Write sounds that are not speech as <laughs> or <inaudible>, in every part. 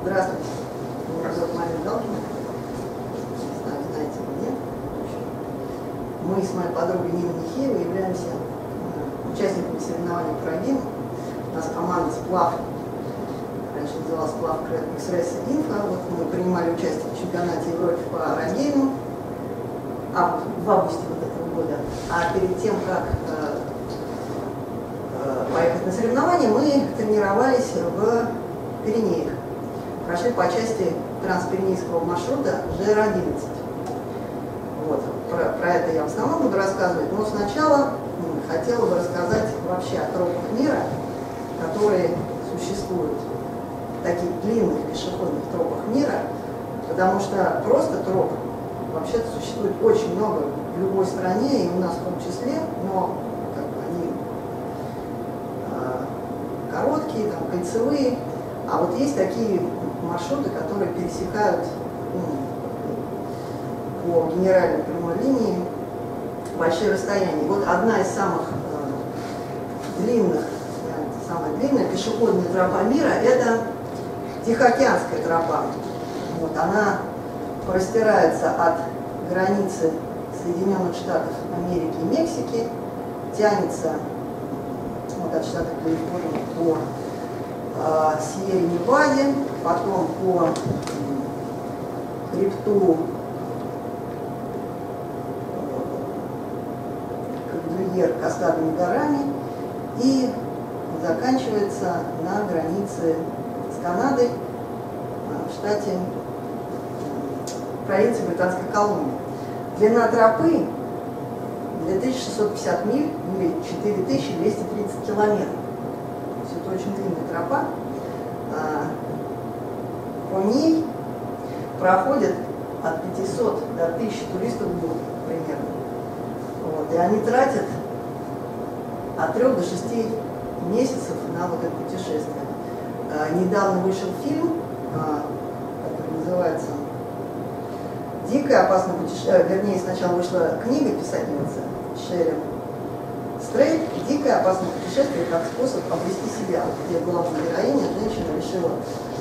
Здравствуйте. Меня зовут Мария Галкина. Не знаю, знаете вы, нет? Мы с моей подругой Ниной Михеевой являемся э, участниками соревнований по рогину. У нас команда «Сплав», раньше называлась «Сплав Экспресс Инфо». Вот мы принимали участие в чемпионате Европы по рогейну а, в августе вот этого года. А перед тем, как э, э, поехать на соревнования, мы тренировались в Пиренеях. Прошли по части транспиренейского маршрута ЖР-11. Вот, про, про это я в основном буду рассказывать, но сначала хотела бы рассказать вообще о тропах мира, которые существуют, таких длинных пешеходных тропах мира, потому что просто троп вообще-то существует очень много в любой стране, и у нас в том числе, но как бы они э, короткие, там, кольцевые, а вот есть такие маршруты, которые пересекают ну, по генеральной прямой линии большие расстояния. Вот одна из самых э, длинных, самая длинная пешеходная тропа мира – это Тихоокеанская тропа. Вот, она простирается от границы Соединенных Штатов Америки и Мексики, тянется вот, от штата Калифорния по э, Сьерре-Неваде, потом по хребту Кабдюльер каскадными горами и заканчивается на границе с Канадой в штате провинции Британской Колумбии. Длина тропы 2650 миль или 4230 километров это очень длинная тропа, а, по ней проходят от 500 до 1000 туристов в год примерно. Вот, и они тратят от 3 до 6 месяцев на вот это путешествие. А, недавно вышел фильм, а, который называется «Дикое опасное путешествие», вернее, сначала вышла книга писательницы Шерин Стрейт «Дикое опасное путешествие как способ обрести себя», где главная героиня, женщина, решила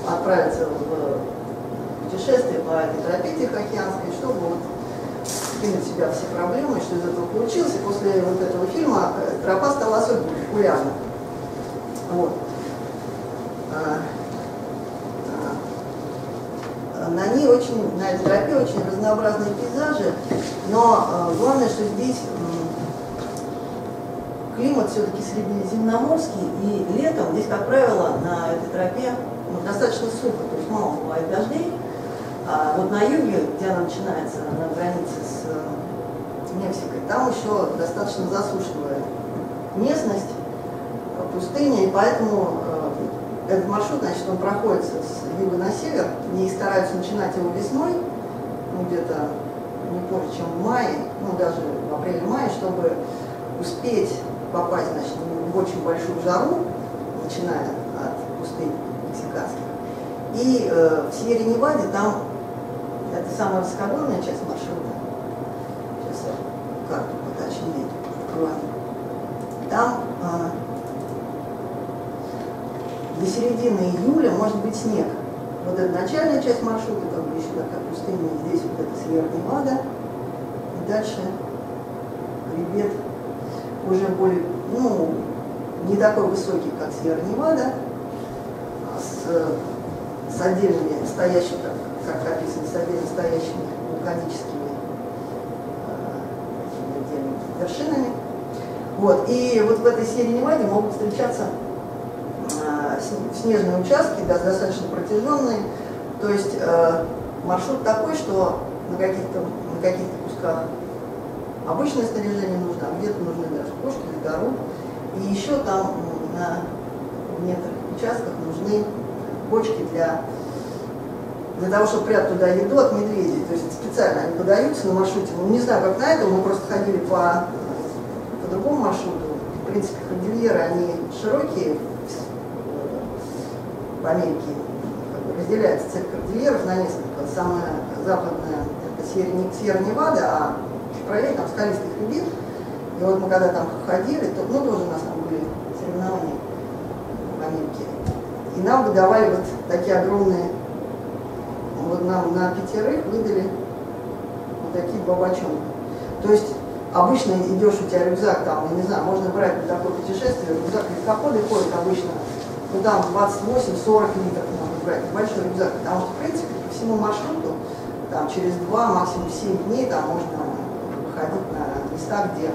отправиться в путешествие по этой тропе Тихоокеанской, чтобы вот скинуть себя все проблемы, что из этого получилось. И после вот этого фильма э, тропа стала особенно популярна. Вот. А, а, на ней очень, на этой тропе очень разнообразные пейзажи, но а, главное, что здесь климат все-таки средиземноморский, и летом здесь, как правило, на этой тропе ну, достаточно сухо, то есть мало бывает дождей. А вот на юге, где она начинается, на границе с э, Мексикой, там еще достаточно засушливая местность, э, пустыня, и поэтому э, этот маршрут, значит, он проходит с юга на север, и стараются начинать его весной, ну, где-то не позже, чем в мае, ну, даже в апреле-мае, чтобы успеть попасть значит, в очень большую жару, начиная от пустынь мексиканских. И э, в Сьерре-Неваде там, это самая высокогорная часть маршрута, сейчас я карту поточнее открою, там э, до середины июля может быть снег. Вот это начальная часть маршрута, как бы еще такая пустыня, здесь вот это Сьерра-Невада, и дальше хребет уже более, ну, не такой высокий, как Сьерра-Невада, а с, с отдельными стоящими, как, как описано, с отдельно стоящими вулканическими э, вершинами. Вот. И вот в этой серии Неваде могут встречаться э, снежные участки, да, достаточно протяженные. То есть э, маршрут такой, что на каких-то на каких-то кусках обычное снаряжение нужно, а где-то нужны даже кошки дорог. И еще там на некоторых участках нужны бочки для, для того, чтобы прятать туда еду от медведей. То есть специально они подаются на маршруте. Ну, не знаю, как на этом, мы просто ходили по, по другому маршруту. В принципе, кордильеры, они широкие в Америке. Разделяется цепь кордильеров на несколько. Самая западная это Сьерра-Невада, а правее, там скалистый хребет. И вот мы когда там ходили, то, ну тоже у нас там были соревнования в Америке. И нам выдавали вот такие огромные вот нам на пятерых выдали вот такие бабачонки. То есть обычно идешь, у тебя рюкзак там, я не знаю, можно брать на такое путешествие, рюкзак легкоходы ходит обычно, ну там 28-40 литров можно брать, большой рюкзак, потому что, в принципе, по всему маршруту, там через 2, максимум 7 дней там можно выходить на места, где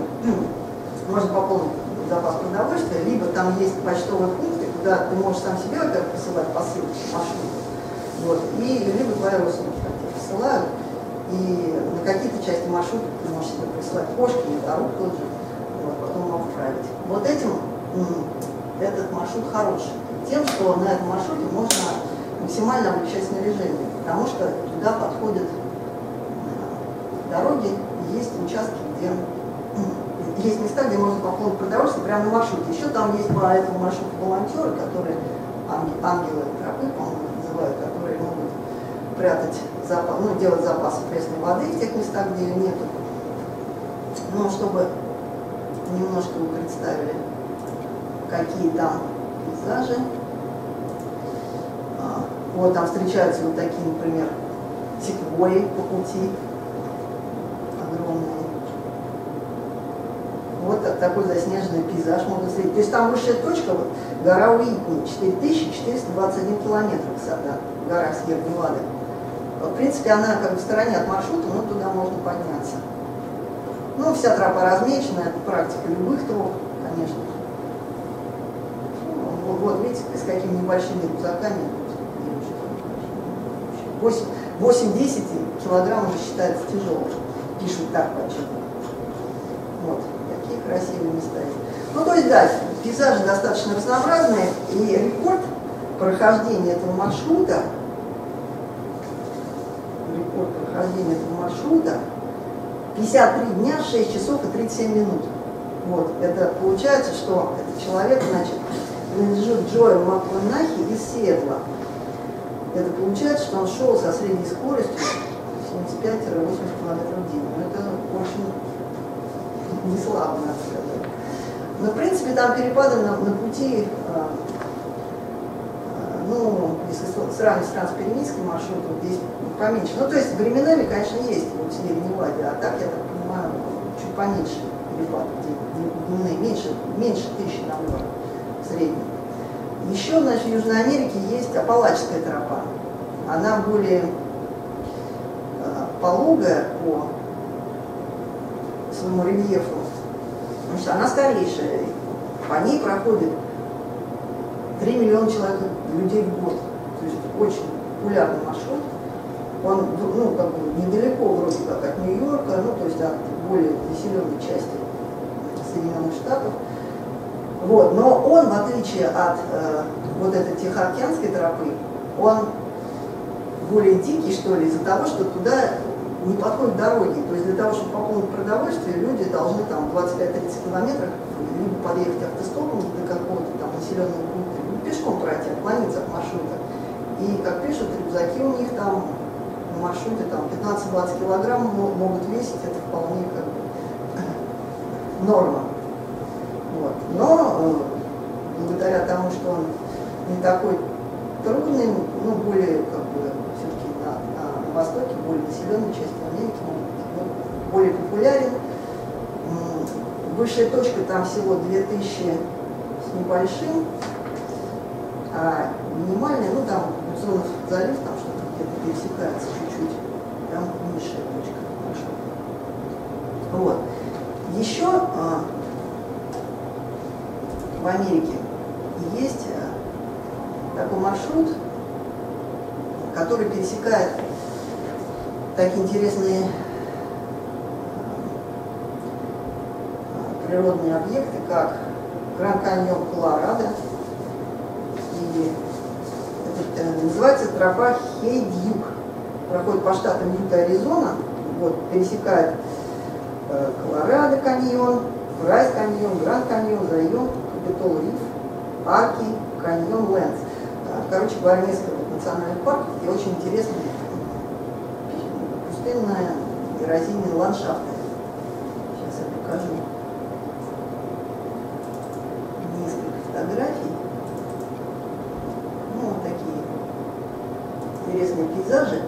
можно пополнить запас продовольствия, либо там есть почтовые пункты, куда ты можешь сам себе, во-первых, посылать посылки маршрута, вот, и либо твои родственники посылают, и на какие-то части маршрута ты можешь себе присылать кошки или дорог тот же, вот, потом отправить. Вот этим этот маршрут хороший. Тем, что на этом маршруте можно максимально облегчать снаряжение, потому что туда подходят дороги, есть участки, где <clears throat> есть места, где можно пополнить продовольствие прямо на маршруте. Еще там есть по этому маршруту волонтеры, которые ангелы тропы, по-моему, называют, которые могут прятать запас, ну, делать запасы пресной воды в тех местах, где ее нету. Ну, чтобы немножко вы представили, какие там пейзажи. А, вот там встречаются вот такие, например, секвои по пути, огромные. Вот такой заснеженный пейзаж можно встретить. То есть там высшая точка, вот, гора Уитни, 4421 километр высота, гора Сьер-Невады. В принципе, она как бы в стороне от маршрута, но туда можно подняться. Ну, вся тропа размечена, это практика любых троп, конечно. Ну, вот, видите, с какими небольшими рюкзаками. 8-10 килограмм уже считается тяжелым. Пишут так почему. Места есть. Ну, то есть, да, пейзажи достаточно разнообразные, и рекорд прохождения этого маршрута рекорд прохождения этого маршрута 53 дня, 6 часов и 37 минут. Вот, это получается, что этот человек, значит, принадлежит Джою Макванахи из Сиэтла. Это получается, что он шел со средней скоростью 75-80 км в день. Но это очень не слабо, надо сказать. Но, в принципе, там перепады на, на пути а, ну, если сравнивать с транспиремийским маршрутом, здесь поменьше. Ну, то есть временами, конечно, есть вот в Северной а так, я так понимаю, чуть поменьше перепад дневные, меньше, меньше тысячи на год в среднем. Еще, значит, в Южной Америке есть Апалачская тропа. Она более э, пологая по своему рельефу, потому что она старейшая. По ней проходит 3 миллиона человек, людей в год. То есть очень популярный маршрут. Он ну, как бы недалеко вроде как от Нью-Йорка, ну то есть от более населенной части Соединенных Штатов. Вот. Но он, в отличие от э, вот этой Тихоокеанской тропы, он более дикий, что ли, из-за того, что туда не подходят дороги. То есть для того, чтобы пополнить продовольствие, люди должны там 25-30 километров либо подъехать автостопом до какого-то там населенного пункта, пешком пройти, отклониться от маршрута. И, как пишут, рюкзаки у них там на маршруте там 15-20 килограмм могут весить, это вполне как бы <laughs> норма. Вот. Но э, благодаря тому, что он не такой трудный, ну, более как бы все-таки на, на, на востоке, более населенной части более популярен. Высшая точка там всего 2000 с небольшим, а минимальная, ну там Гудзонов залив, там что-то где-то пересекается чуть-чуть, там низшая точка. Вот. Еще а, в Америке есть а, такой маршрут, который пересекает такие интересные а, природные объекты, как Гранд Каньон Колорадо, это, э, называется тропа Хейдюк. Проходит по штатам Юта, Аризона, вот, пересекает э, Колорадо каньон, Прайс каньон, Гранд каньон, Зайон, Капитол Риф, Арки, каньон Лэнс. Э, короче говоря, несколько национальных парков и очень интересные пустынные эрозийные ландшафты. Сейчас я покажу несколько фотографий. интересные пейзажи.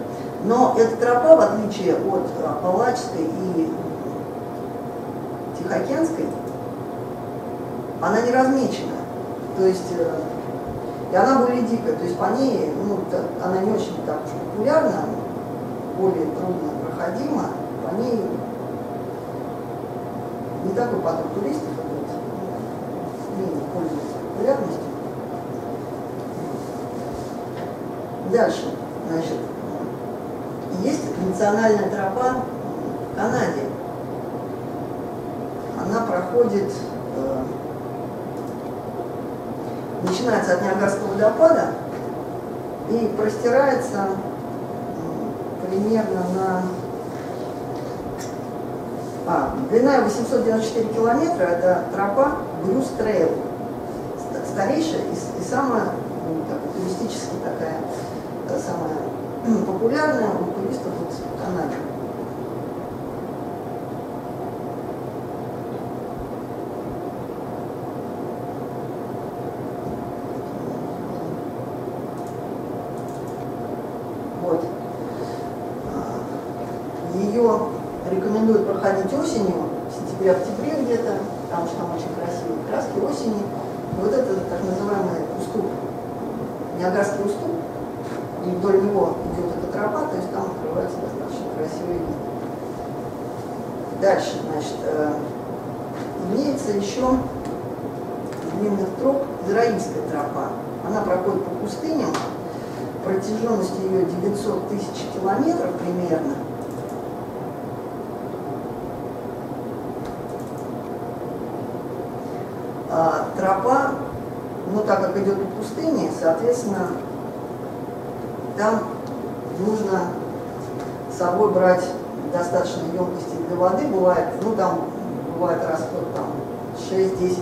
Но эта тропа, в отличие от Апалачской и Тихоокеанской, она не размечена. То есть, э, и она более дикая, то есть по ней, ну, она не очень так популярна, более трудно проходима, по ней не такой поток туристов идет, менее пользуется популярностью. Дальше, национальная тропа в Канаде. Она проходит, э, начинается от Ниагарского водопада и простирается э, примерно на... А, длина 894 километра, это тропа Брюс Трейл, старейшая и, и самая ну, так, туристически такая, самая популярная у туристов вот в Канаде. Вот. А, Ее рекомендуют проходить осенью, в сентябре-октябре где-то, потому что там очень красивые краски осени. И вот это так называемый уступ, Ниагарский уступ, и вдоль него идет эта тропа, то есть там открывается достаточно красивый вид. Дальше, значит, э, имеется еще длинных троп Израильская тропа. Она проходит по пустыням, протяженность ее 900 тысяч километров примерно. А, тропа, ну так как идет по пустыне, соответственно, там нужно с собой брать достаточно емкости для воды. Бывает, ну там бывает расход там 6-10, не знаю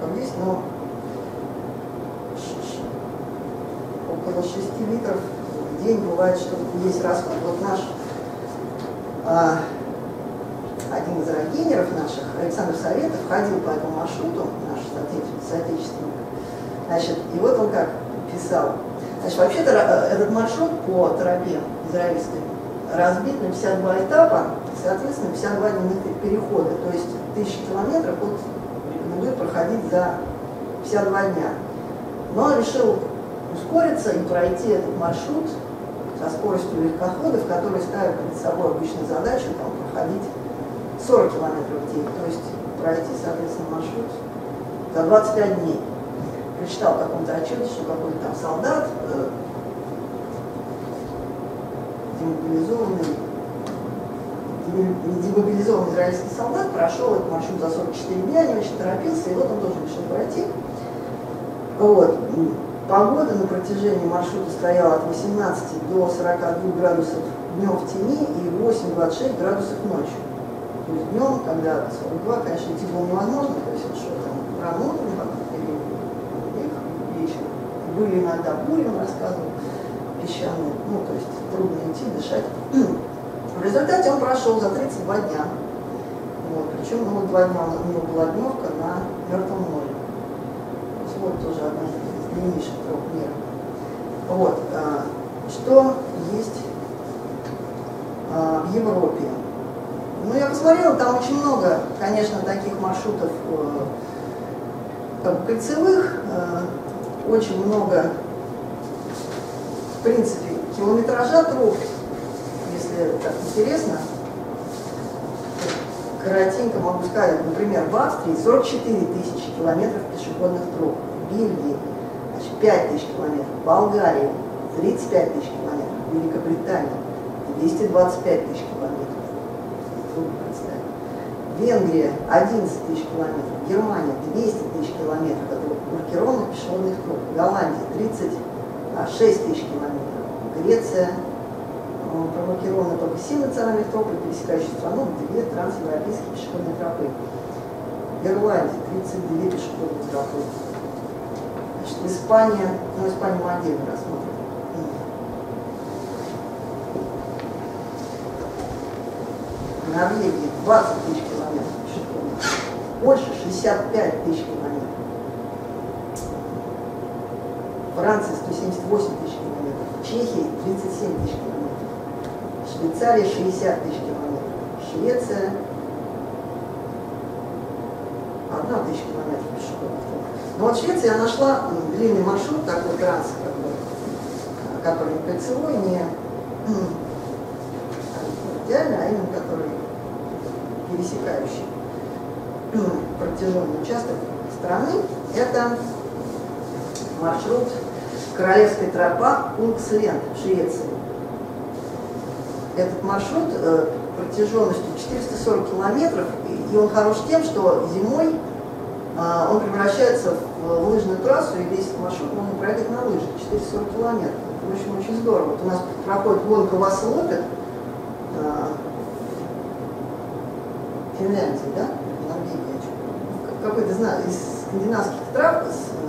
как здесь, но около 6 литров в день бывает, что есть расход. Вот наш а, один из рогенеров наших, Александр Советов, ходил по этому маршруту, наш соотечественник. Значит, и вот он как писал. Значит, вообще-то э, этот маршрут по тропе израильской разбит на 52 этапа, соответственно, 52 дневных перехода, то есть тысячи километров вот рекомендует проходить за 52 дня. Но решил ускориться и пройти этот маршрут со скоростью легкоходов, которые ставят перед собой обычную задачу там, проходить 40 километров в день, то есть пройти, соответственно, маршрут за 25 дней. Прочитал в каком-то отчете, что какой-то там солдат, э, демобилизованный, демобилизованный израильский солдат прошел этот маршрут за 44 дня, не очень торопился, и вот он тоже решил пройти. Вот. Погода на протяжении маршрута стояла от 18 до 42 градусов днем в тени и 8-26 градусов ночью. То есть днем, когда 42, конечно, идти было невозможно, то есть что там утром или вечером. Были иногда бури, он рассказывал, песчаные, ну, то есть трудно идти, дышать. В результате он прошел за 32 дня. Вот, причем ну, два дня у него была дневка на Мертвом море. Вот тоже одна из длиннейших трех мира. Вот, а, что есть а, в Европе? Ну, я посмотрела, там очень много, конечно, таких маршрутов э, как бы кольцевых, э, очень много, в принципе, километража троп, если так интересно. Коротенько могу сказать, например, в Австрии 44 тысячи километров пешеходных троп, в значит, 5 тысяч километров, в Болгарии 35 тысяч километров, в Великобритании 225 тысяч километров. Венгрия 11 тысяч километров, Германия 200 тысяч километров, это маркированных пешеходных троп, Голландия 36 а, тысяч километров, Греция ну, промаркированы только 7 национальных троп, пересекающих страну, две трансевропейские пешеходные тропы. Ирландия 32 пешеходные тропы. Значит, Испания, ну, Испанию мы отдельно рассмотрим. Норвегии 20 тысяч километров пешеходных, Польша 65 тысяч километров, Франция 178 тысяч километров, Чехии 37 тысяч километров, Швейцария 60 тысяч километров, Швеция одна тысяча километров пешеходных. Но вот в Швеции я нашла длинный маршрут, такой транс, как бы, который не кольцевой, не идеально, а именно который пересекающий протяженный участок страны. Это маршрут Королевская тропа Кунгсвен в Швеции. Этот маршрут э, протяженностью 440 километров, и он хорош тем, что зимой э, он превращается в лыжную трассу, и весь маршрут можно проехать на лыжах, 440 километров. Это очень, очень здорово. Вот у нас проходит гонка Васлопет, э, Финляндии, да? Норвегия. Какой-то из скандинавских трав,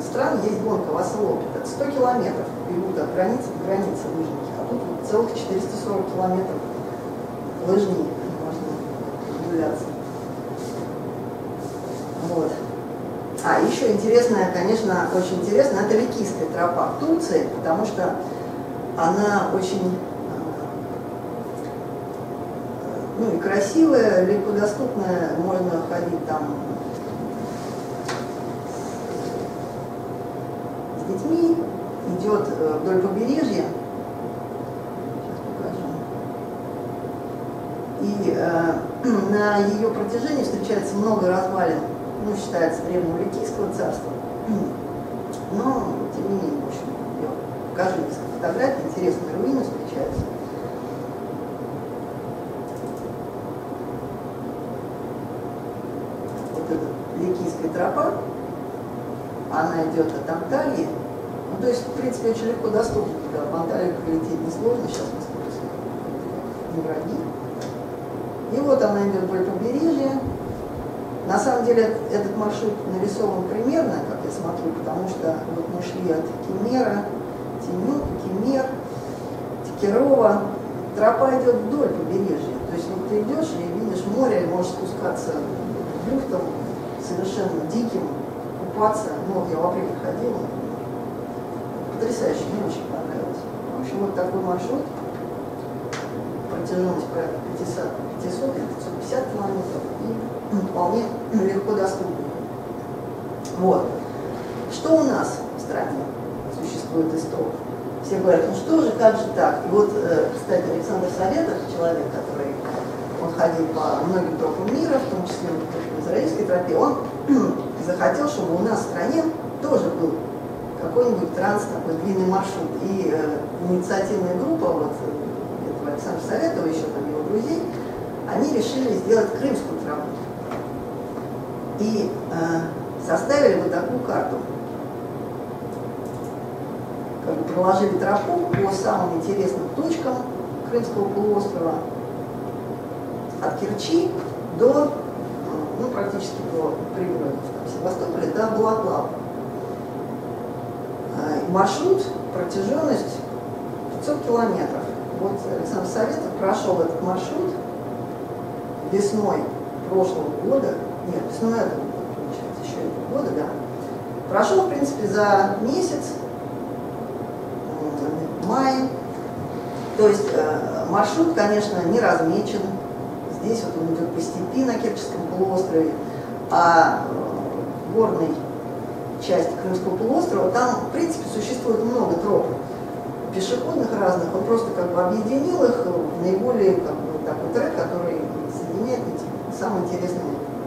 стран есть гонка Васлопет. Это 100 километров бегут от границы до границы лыжники. А тут целых 440 километров лыжни можно гуляться. Вот. А еще интересная, конечно, очень интересная, это Ликийская тропа в Турции, потому что она очень ну и красивая, легко доступная, можно ходить там с детьми, идет э, вдоль побережья. И э, <clears throat> на ее протяжении встречается много развалин, ну, считается древнего Ликийского царства. <clears throat> Но, тем не менее, в общем, я покажу несколько фотографий, интересные руины встречаются. Ликийская тропа, она идет от Анталии, ну, то есть, в принципе, очень легко доступна туда. В Анталию прилететь несложно, сейчас мы смотрим, не враги. И вот она идет вдоль побережья. На самом деле этот маршрут нарисован примерно, как я смотрю, потому что вот мы шли от Кемера, Тенюк, Кемер, Текерова. Тропа идет вдоль побережья. То есть вот ты идешь и видишь море, можешь спускаться бухтом, совершенно диким, купаться. Ну, я в апреле ходила, потрясающе, мне очень понравилось. В общем, вот такой маршрут, протяженность порядка 500, 500 или 550 километров, и вполне легко доступный. Вот. Что у нас в стране существует из? Все говорят, ну что же, как же так? И вот, э, кстати, Александр Советов, человек, который он ходил по многим тропам мира, в том числе в израильской тропе, он <clears throat> захотел, чтобы у нас в стране тоже был какой-нибудь транс, такой длинный маршрут. И э, инициативная группа вот, э, этого Александра Советова, еще там его друзей, они решили сделать крымскую. И э, составили вот такую карту. Как бы проложили тропу по самым интересным точкам Крымского полуострова, от Керчи до, ну, практически до пригорода Севастополя, до Балаклава. А, маршрут, протяженность 500 километров. Вот Александр Советов прошел этот маршрут весной прошлого года, нет, весной этого года, получается, еще года, да. Прошел, в принципе, за месяц, май. То есть э, маршрут, конечно, не размечен, Здесь вот он идет по степи на Керченском полуострове, а в э, горной части Крымского полуострова там, в принципе, существует много троп пешеходных разных. Он просто как бы объединил их в наиболее как бы, такой трек, который соединяет эти самые интересные,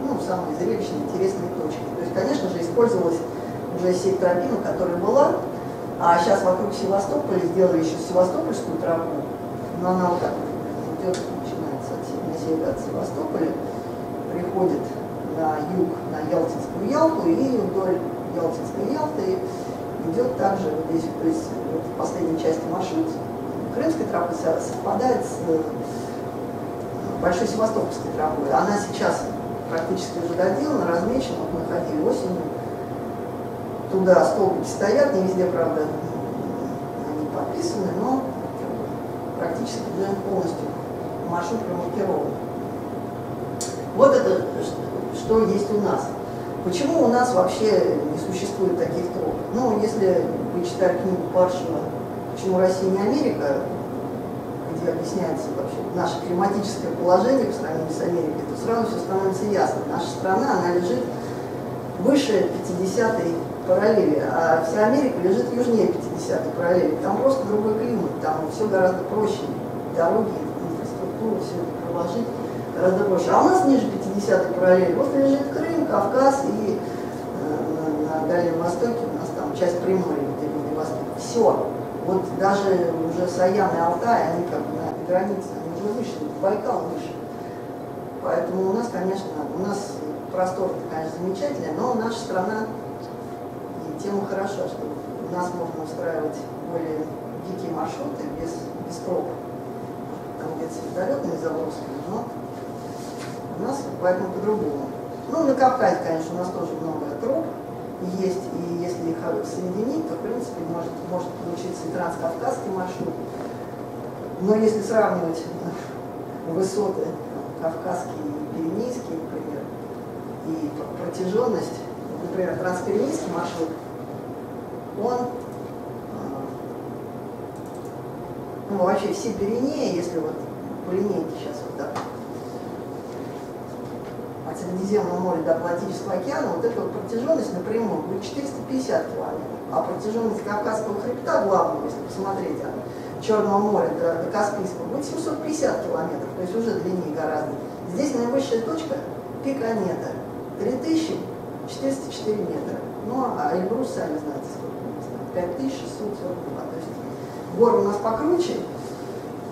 ну, самые зрелищные, интересные точки. То есть, конечно же, использовалась уже сеть тропинок, которая была, а сейчас вокруг Севастополя сделали еще Севастопольскую тропу, но она вот так идет севера от Севастополя, приходит на юг, на Ялтинскую Ялту и вдоль Ялтинской Ялты идет также вот здесь, то есть вот в последней части маршрута Крымской тропы совпадает с э, Большой Севастопольской тропой. Она сейчас практически уже доделана, размечена, вот мы ходили осенью. Туда столбики стоят, не везде, правда, они подписаны, но практически уже полностью маршрут промаркирован. Вот это что есть у нас. Почему у нас вообще не существует таких троп? Ну, если вы читали книгу Паршева почему Россия не Америка, где объясняется вообще наше климатическое положение по сравнению с Америкой, то сразу все становится ясно. Наша страна, она лежит выше 50-й параллели, а вся Америка лежит южнее 50-й параллели. Там просто другой климат, там все гораздо проще. Дороги, инфраструктура, все это проложить гораздо проще. А у нас ниже 50-й параллели вот лежит Крым, Кавказ и э, на, на Дальнем Востоке у нас там часть Приморья, где Восток. Все. Вот даже уже Саян и Алтай, они как бы на границе, они уже вышли, Байкал выше. Поэтому у нас, конечно, у нас простор, конечно, замечательный, но наша страна и тема хороша, что у нас можно устраивать более дикие маршруты без, без проб. Там где-то с вертолетными забросками, но у нас поэтому по-другому. Ну, на Кавказе, конечно, у нас тоже много троп есть, и если их соединить, то, в принципе, может, может получиться и транскавказский маршрут. Но если сравнивать высоты кавказские и пиренейские, например, и протяженность, например, транспиренейский маршрут, он, а, ну, вообще все Пиренеи, если вот по линейке сейчас от Средиземного моря до Атлантического океана, вот эта вот протяженность напрямую будет 450 километров. А протяженность Кавказского хребта, главного, если посмотреть, от Черного моря до, до Каспийского, будет 750 километров, то есть уже длиннее гораздо. Здесь наивысшая точка пик Анета, 3404 метра. Ну, а Эльбрус, сами знаете, сколько у нас там, 5642. То есть горы у нас покруче,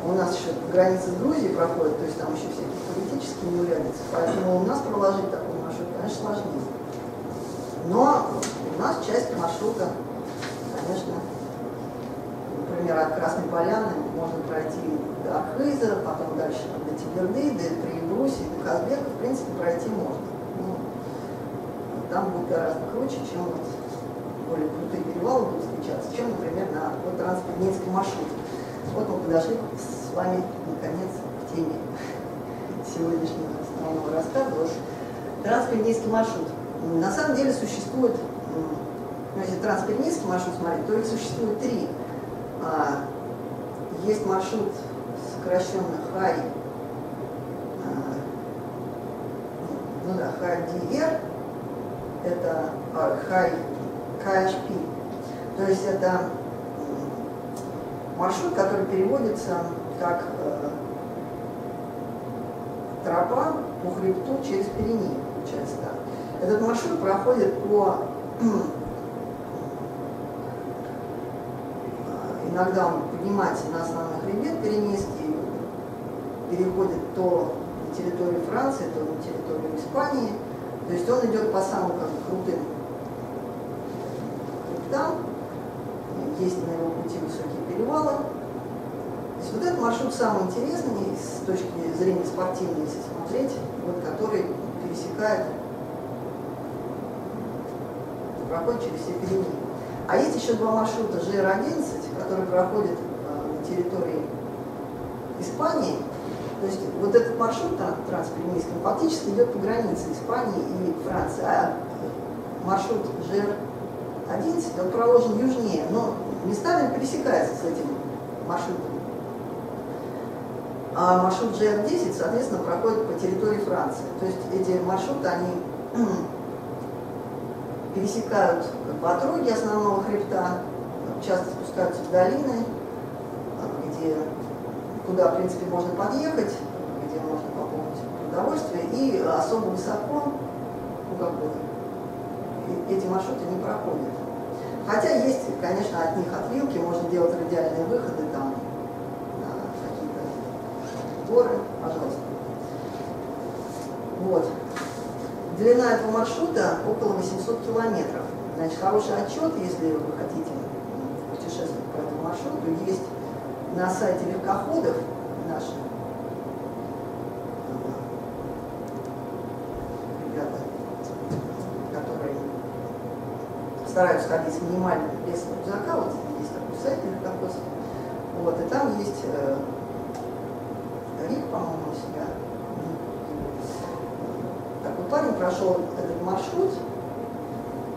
у нас еще граница с Грузией проходит, то есть там еще всякие политические неурядицы, поэтому у нас проложить такой маршрут, конечно, сложнее. Но у нас часть маршрута, конечно, например, от Красной Поляны можно пройти до Архыза, потом дальше до Тиберды, до Приебруси, до Казбека, в принципе, пройти можно. Ну, там будет гораздо круче, чем вот более крутые перевалы будут встречаться, чем, например, на вот, транспортнинском маршруте. Вот мы подошли с вами, наконец, к теме сегодняшнего основного рассказа. Вот транспортнийский маршрут. На самом деле существует, ну, если транспортнийский маршрут смотреть, то их существует три. А, есть маршрут сокращенно ХАЙ, а, ну да, ХАЙ-ДР, это а, ХАЙ КHP, то есть это маршрут, который переводится как э, тропа по хребту через Пиренеи, получается. Этот маршрут проходит по <clears throat> иногда он поднимается на основной хребет Пиренейский, переходит то на территорию Франции, то на территорию Испании. То есть он идет по самым как крутым хребтам, есть на его пути высокие перевалы. То есть вот этот маршрут самый интересный с точки зрения спортивной, если смотреть, вот, который пересекает, проходит через все Пиренеи. А есть еще два маршрута ЖР-11, которые проходят э, на территории Испании. То есть вот этот маршрут транспиренейский фактически идет по границе Испании и Франции. А маршрут ЖР-11, он проложен южнее, но местами пересекается с этим маршрутом. А маршрут GR10, соответственно, проходит по территории Франции. То есть эти маршруты, они <clears throat> пересекают как бы, отроги основного хребта, часто спускаются в долины, где, куда, в принципе, можно подъехать, где можно пополнить продовольствие, и особо высоко, ну, как бы, эти маршруты не проходят. Хотя есть, конечно, от них отвилки, можно делать радиальные выходы там на какие-то горы, пожалуйста. Вот. Длина этого маршрута около 800 километров. Значит, хороший отчет, если вы хотите путешествовать по этому маршруту, есть на сайте легкоходов наших. Ребята, которые стараются ходить с минимальным весом рюкзака, вот есть такой сайт легкоходов. Вот, и там есть э, Рик, по-моему, себя парень прошел этот маршрут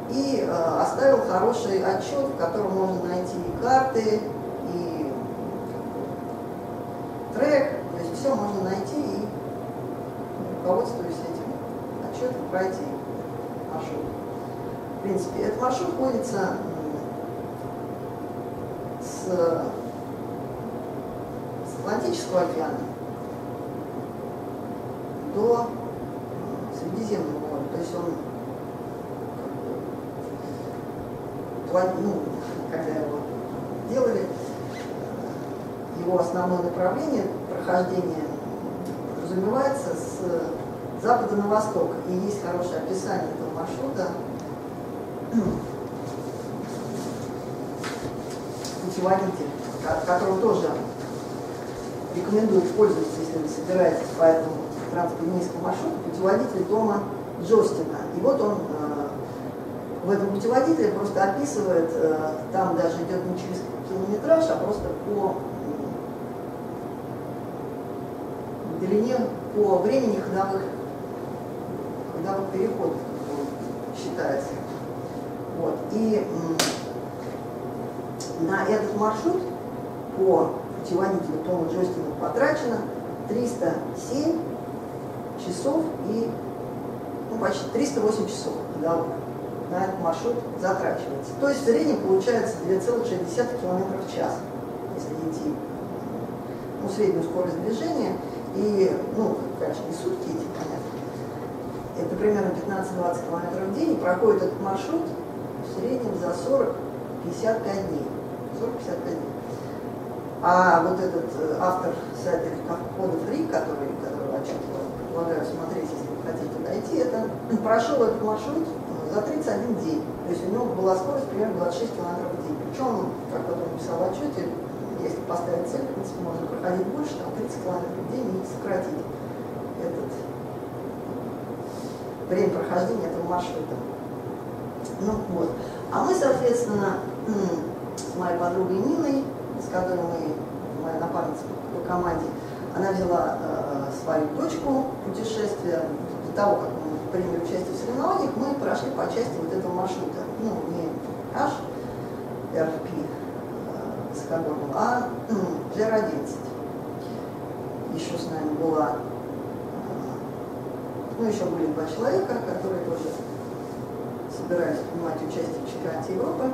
и э, оставил хороший отчет, в котором можно найти и карты, и трек, то есть все можно найти и руководствуясь этим отчетом пройти. В принципе, этот маршрут ходится с, с Атлантического океана до Средиземного моря. То есть он ну, когда его делали, его основное направление прохождения подразумевается с запада на восток. И есть хорошее описание этого маршрута. Путеводитель, которым тоже рекомендуют пользоваться, если вы собираетесь по этому транспортническому маршруту, путеводитель дома Джостина. И вот он э, в этом путеводителе просто описывает, э, там даже идет не через километраж, а просто по длине, по времени ходовых, ходовых переходов считается. Вот. И на этот маршрут по путеводителю Тома Джостина потрачено 307 часов и ну, почти 308 часов ходовых на этот маршрут затрачивается. То есть в среднем получается 2,6 км в час, если идти ну, среднюю скорость движения. И, ну, конечно, не сутки эти, понятно. Это примерно 15-20 км в день. И проходит этот маршрут среднем за 40-55 дней. 40-55 дней. А вот этот э, автор сайта Кода Фри, который, который отчет предлагаю смотреть, если вы хотите дойти, это <clears throat> прошел этот маршрут за 31 день. То есть у него была скорость примерно 26 км в день. Причем, как вот он писал в отчете, если поставить цель, в принципе, можно проходить больше, там 30 км в день и сократить этот время прохождения этого маршрута. Ну вот. А мы, соответственно, с моей подругой Ниной, с которой мы, моя напарница по команде, она взяла э, свою дочку путешествия до того, как приняли участие в соревнованиях, мы прошли по части вот этого маршрута. Ну, не H, RP э, высокогорного, а GR11. Еще с нами была, э, ну, еще были два человека, которые тоже собирались принимать участие в чемпионате Европы.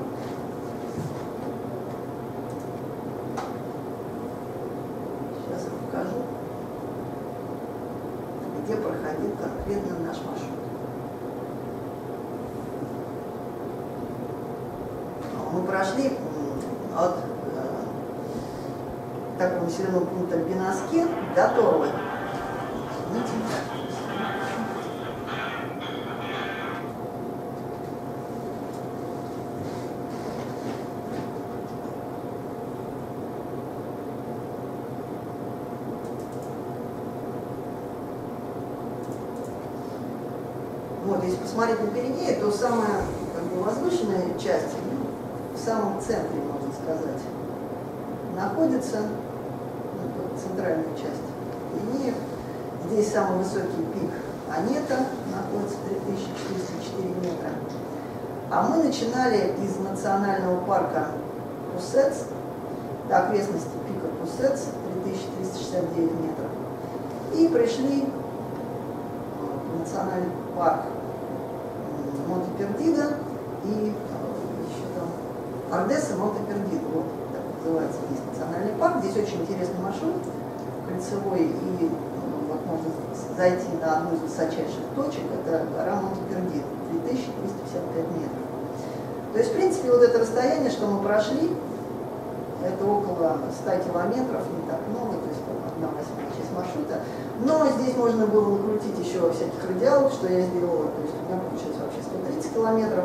где проходил конкретно наш маршрут. Мы прошли от э, такого населенного пункта Биноске до Торлы. То самая как бы, возвышенная часть, ну, в самом центре, можно сказать, находится ну, центральная часть Пиренеев. Здесь самый высокий пик Анета, находится 3404 метра. А мы начинали из национального парка Пусец до окрестности пика Пусец 3369 метров. И пришли в национальный парк Монте-Пердиго и еще там Ардеса Монте-Пердиго. Вот так называется здесь национальный парк. Здесь очень интересный маршрут кольцевой и ну, вот можно зайти на одну из высочайших точек, это гора Монте-Пердиго, 3355 метров. То есть, в принципе, вот это расстояние, что мы прошли, это около 100 километров, не так много, то есть одна восьмая маршрута. Но здесь можно было накрутить еще всяких радиалов, что я сделала, то есть у меня получилось вообще 130 километров.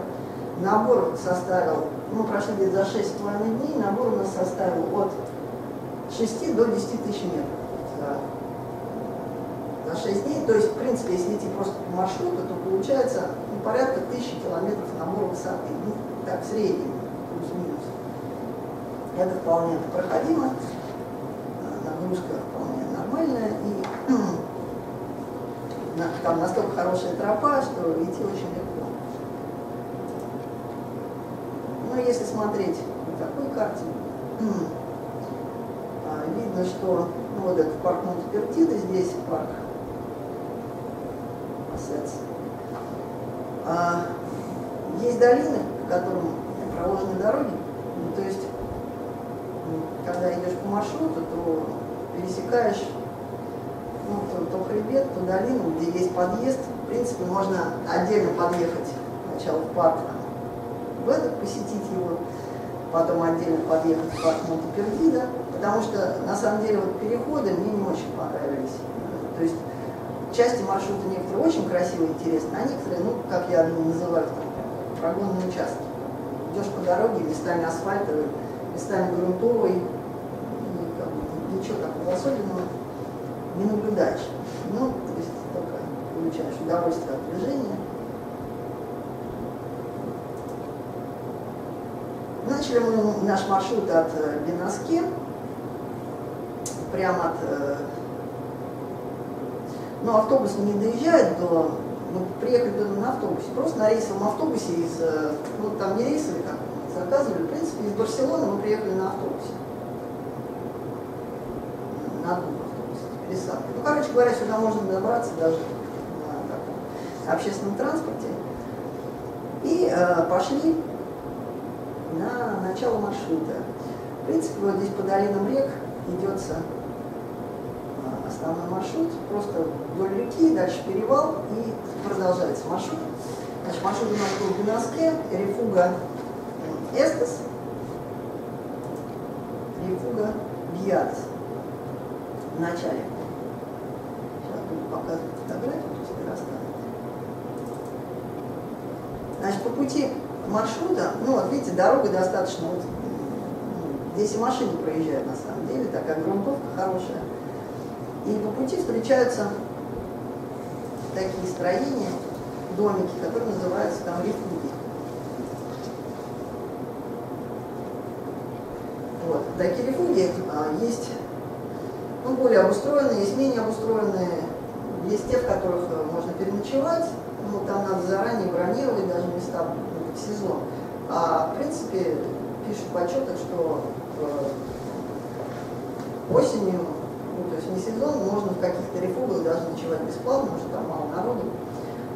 Набор составил, мы прошли где-то за 6,5 дней, набор у нас составил от 6 до 10 тысяч метров за, за 6 дней. То есть, в принципе, если идти просто по маршруту, то получается ну, порядка тысячи километров набора высоты. Ну, так, в среднем, плюс-минус. Это вполне проходимо, нагрузка нормальная. И <clears throat> там настолько хорошая тропа, что идти очень легко. Но если смотреть на такой карте, <clears throat> видно, что ну, вот этот парк Монтепертида, здесь парк Ассец. А, есть долины, по которым проложены дороги, ну, то есть, когда идешь по маршруту, то пересекаешь ну, то, то хребет, то долину, где есть подъезд. В принципе, можно отдельно подъехать сначала в парк, в этот посетить его, потом отдельно подъехать в парк Монтепердида, потому что, на самом деле, вот переходы мне не очень понравились. То есть, части маршрута некоторые очень красивые, интересные, а некоторые, ну, как я называю, там, прогонные участки. Идешь по дороге, местами асфальтовый, местами грунтовый, и как бы, ничего такого особенного не наблюдаешь. Ну, то есть только получаешь удовольствие от движения. Начали мы наш маршрут от э, Бенаске, прямо от... Э, ну, автобус не доезжает до... Мы приехали туда на автобусе, просто на рейсовом автобусе из... Э, ну, там не рейсовый, как заказывали, в принципе, из Барселоны мы приехали на автобусе. На двух пересадки. Ну, короче говоря, сюда можно добраться даже на таком общественном транспорте. И э, пошли на начало маршрута. В принципе, вот здесь по долинам рек идется э, основной маршрут, просто вдоль реки, дальше перевал и продолжается маршрут. Значит, маршрут у нас был Бенаске, Рефуга Эстес, Рефуга Биадес в начале показывать фотографию, то есть рассказывать. Значит, по пути маршрута, ну вот видите, дорога достаточно, вот, здесь и машины проезжают на самом деле, такая грунтовка хорошая. И по пути встречаются такие строения, домики, которые называются там рифуги. Вот. Такие рифуги а, есть ну, более обустроенные, есть менее обустроенные, есть те, в которых э, можно переночевать, ну, там надо заранее бронировать даже места в сезон. А в принципе пишут в отчетах, что э, осенью, ну, то есть не сезон, можно в каких-то рефугах даже ночевать бесплатно, потому что там мало народу.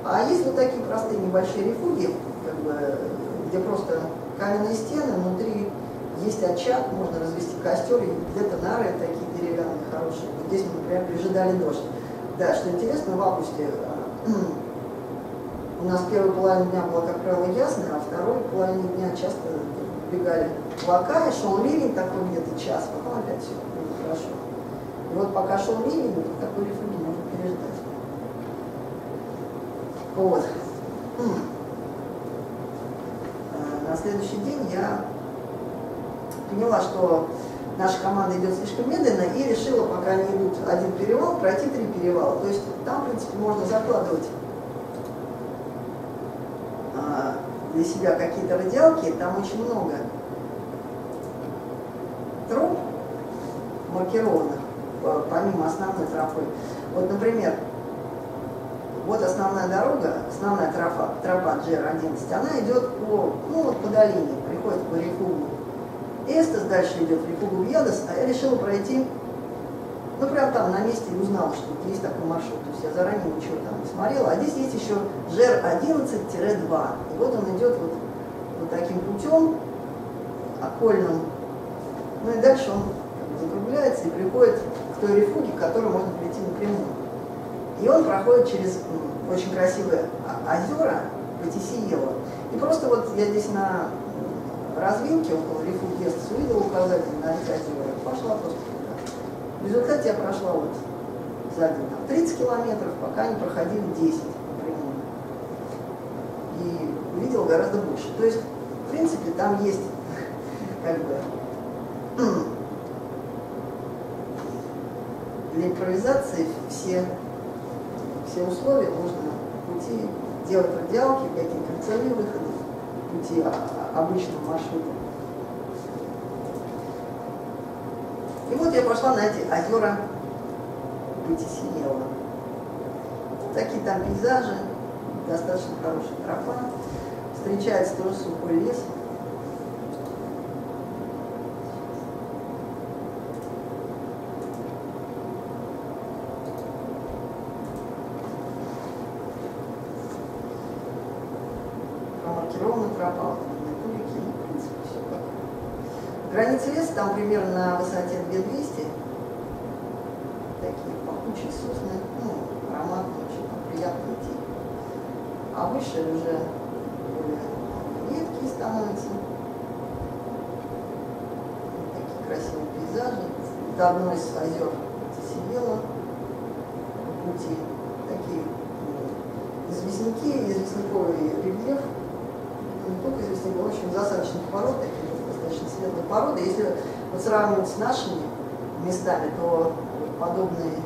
А есть вот такие простые небольшие рефуги, как бы, где просто каменные стены, внутри есть очаг, можно развести костер, и где-то нары такие деревянные, хорошие. Вот здесь мы, например, пережидали дождь. Да, что интересно, в августе у нас первая половина дня была, как правило, ясная, а второй половине дня часто бегали облака, и шел ливень такой где-то час, потом опять все было хорошо. И вот пока шел ливень, вот такой рефуги можно переждать. Вот. Э, на следующий день я поняла, что наша команда идет слишком медленно и решила, пока они идут один перевал, пройти три перевала. То есть там, в принципе, можно закладывать а, для себя какие-то радиалки, там очень много троп маркированных, помимо основной тропы. Вот, например, вот основная дорога, основная тропа, тропа GR11, она идет по, ну вот по долине, приходит по реку Эстес дальше идет в Репугу Вьядос, а я решила пройти, ну прям там на месте и узнала, что вот есть такой маршрут. То есть я заранее ничего там не смотрела. А здесь есть еще ЖР 11-2. И вот он идет вот, вот таким путем окольным. Ну и дальше он закругляется и приходит к той рефуге, к которой можно прийти напрямую. И он проходит через очень красивые озера Патисиева. И просто вот я здесь на развилке около Рифу Гест увидела указатель на эти озера, пошла просто. В результате я прошла вот за день там, 30 километров, пока не проходили 10 напрямую. И увидела гораздо больше. То есть, в принципе, там есть <laughs> как бы <clears throat> для импровизации все, все условия можно пути делать радиалки, какие-то кольцевые выходы, пути обычного маршрута. И вот я пошла на эти озера Пятисинела. Такие там пейзажи, достаточно хорошая тропа. Встречается тоже сухой лес. промаркирована тропа, вот на кубике, ну, в принципе, все как. Граница леса там примерно на высоте 2200. Такие пахучие сосны, ну, ароматные, очень там приятно идти. Выше уже редкие становятся. Такие красивые пейзажи. Это одно из озер сидела по пути. Такие известняки, известняковый рельеф. Не только известняковый, очень засадочных пород, такие достаточно светлые породы. Если вот сравнивать с нашими местами, то подобные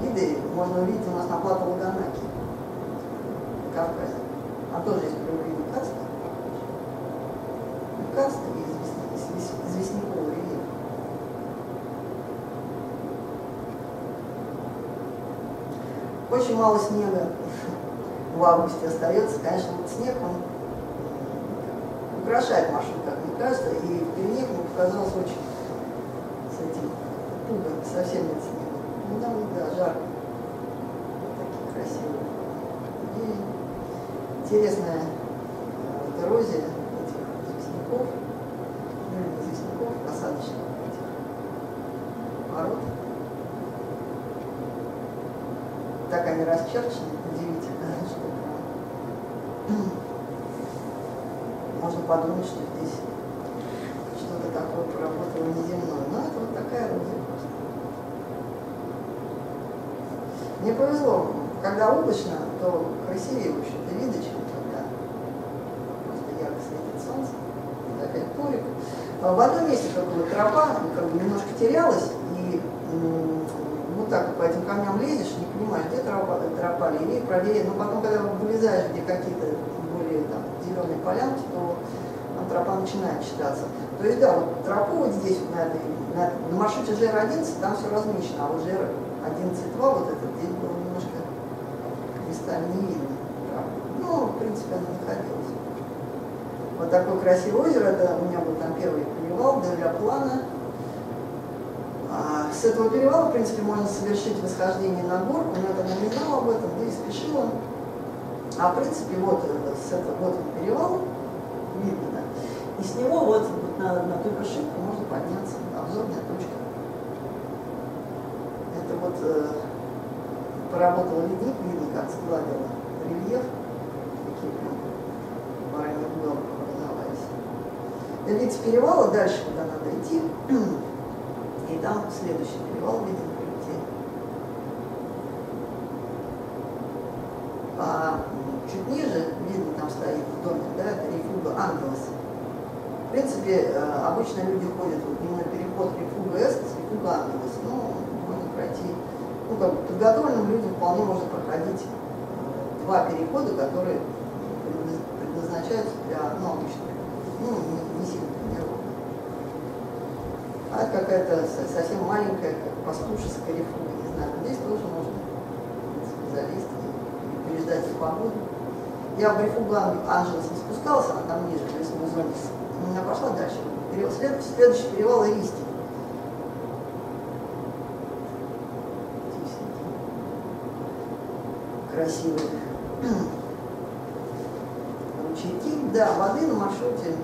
виды можно увидеть у нас на плато Лаганаки, на Кавказе. А тоже есть проявление карста. Карста и известня- извест- известняковый рельеф. Очень мало снега в августе остается. Конечно, вот снег, он украшает маршрут, как мне кажется, и в Пиренеях мне показалось очень с этим туго, совсем нет снега. Ну, там, да, жарко. Вот такие красивые. Интересная эрозия этих известняков, ну, известняков, посадочных этих пород. Так они расчерчены, удивительно, <laughs> прям можно подумать, что здесь что-то такое поработало неземное. Но это вот такая эрозия просто. Мне повезло, когда облачно, то красивее, в общем-то, видно, чем когда просто ярко светит солнце. Опять порик. А В одном месте как бы тропа ну, как бы немножко терялась, и вот так по этим камням лезешь, не понимаешь, где тропа, тропа левее, правее, но потом, когда вылезаешь, где какие-то более там, зеленые полянки, то там тропа начинает читаться. То есть, да, вот тропу вот здесь, вот на, этой, на, на маршруте ЖР-11, там все размечено, а вот ЖР-11-2, вот этот, было немножко местами не видно. Ну, в принципе, она находилась. Вот такое красивое озеро, это у меня был там первый перевал, для плана. А, С этого перевала, в принципе, можно совершить восхождение на горку, но это номинал об этом, да и спешила. А в принципе, вот э, с этого вот он перевал, видно, да. И с него вот, на, на ту вершинку можно подняться, обзорная точка. Это вот э, поработал ледник, видно, как сгладил рельеф, такие прям бараньи углы образовались. Добиться перевала, дальше куда надо идти, и там следующий перевал виден впереди. А чуть ниже, видно, там стоит домик, да, это рефуга Ангелос. В принципе, э, обычно люди ходят вот дневной переход рефуга Эстес, рефуга Ангелос, но можно пройти, ну, как бы подготовленным людям вполне можно проходить два перехода, которые предназ- предназначаются для, обычных, ну, не, не сильно тренированных. А это какая-то со- совсем маленькая, как пастушеская рефуга, не знаю. Здесь тоже можно залезть и переждать и погоду. Я в рефугу Ан- Анджелес не спускался, она там ниже, в лесной зоне. Я пошла дальше. Перевал- след- следующий перевал Иристи. Красивые ручейки. Да, воды на маршруте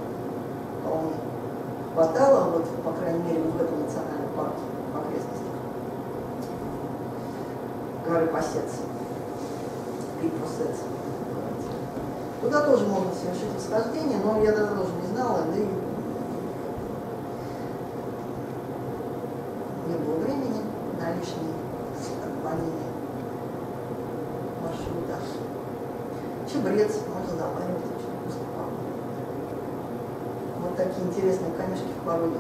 вполне хватало, вот, по крайней мере, вот в этом национальном парке в окрестностях. Горы Пасец. Пипусец. Туда тоже можно совершить восхождение, но я тогда тоже не знала, да и не было времени на лишние отклонения маршрута. Чебрец можно пахнет. Вот такие интересные камешки в породе.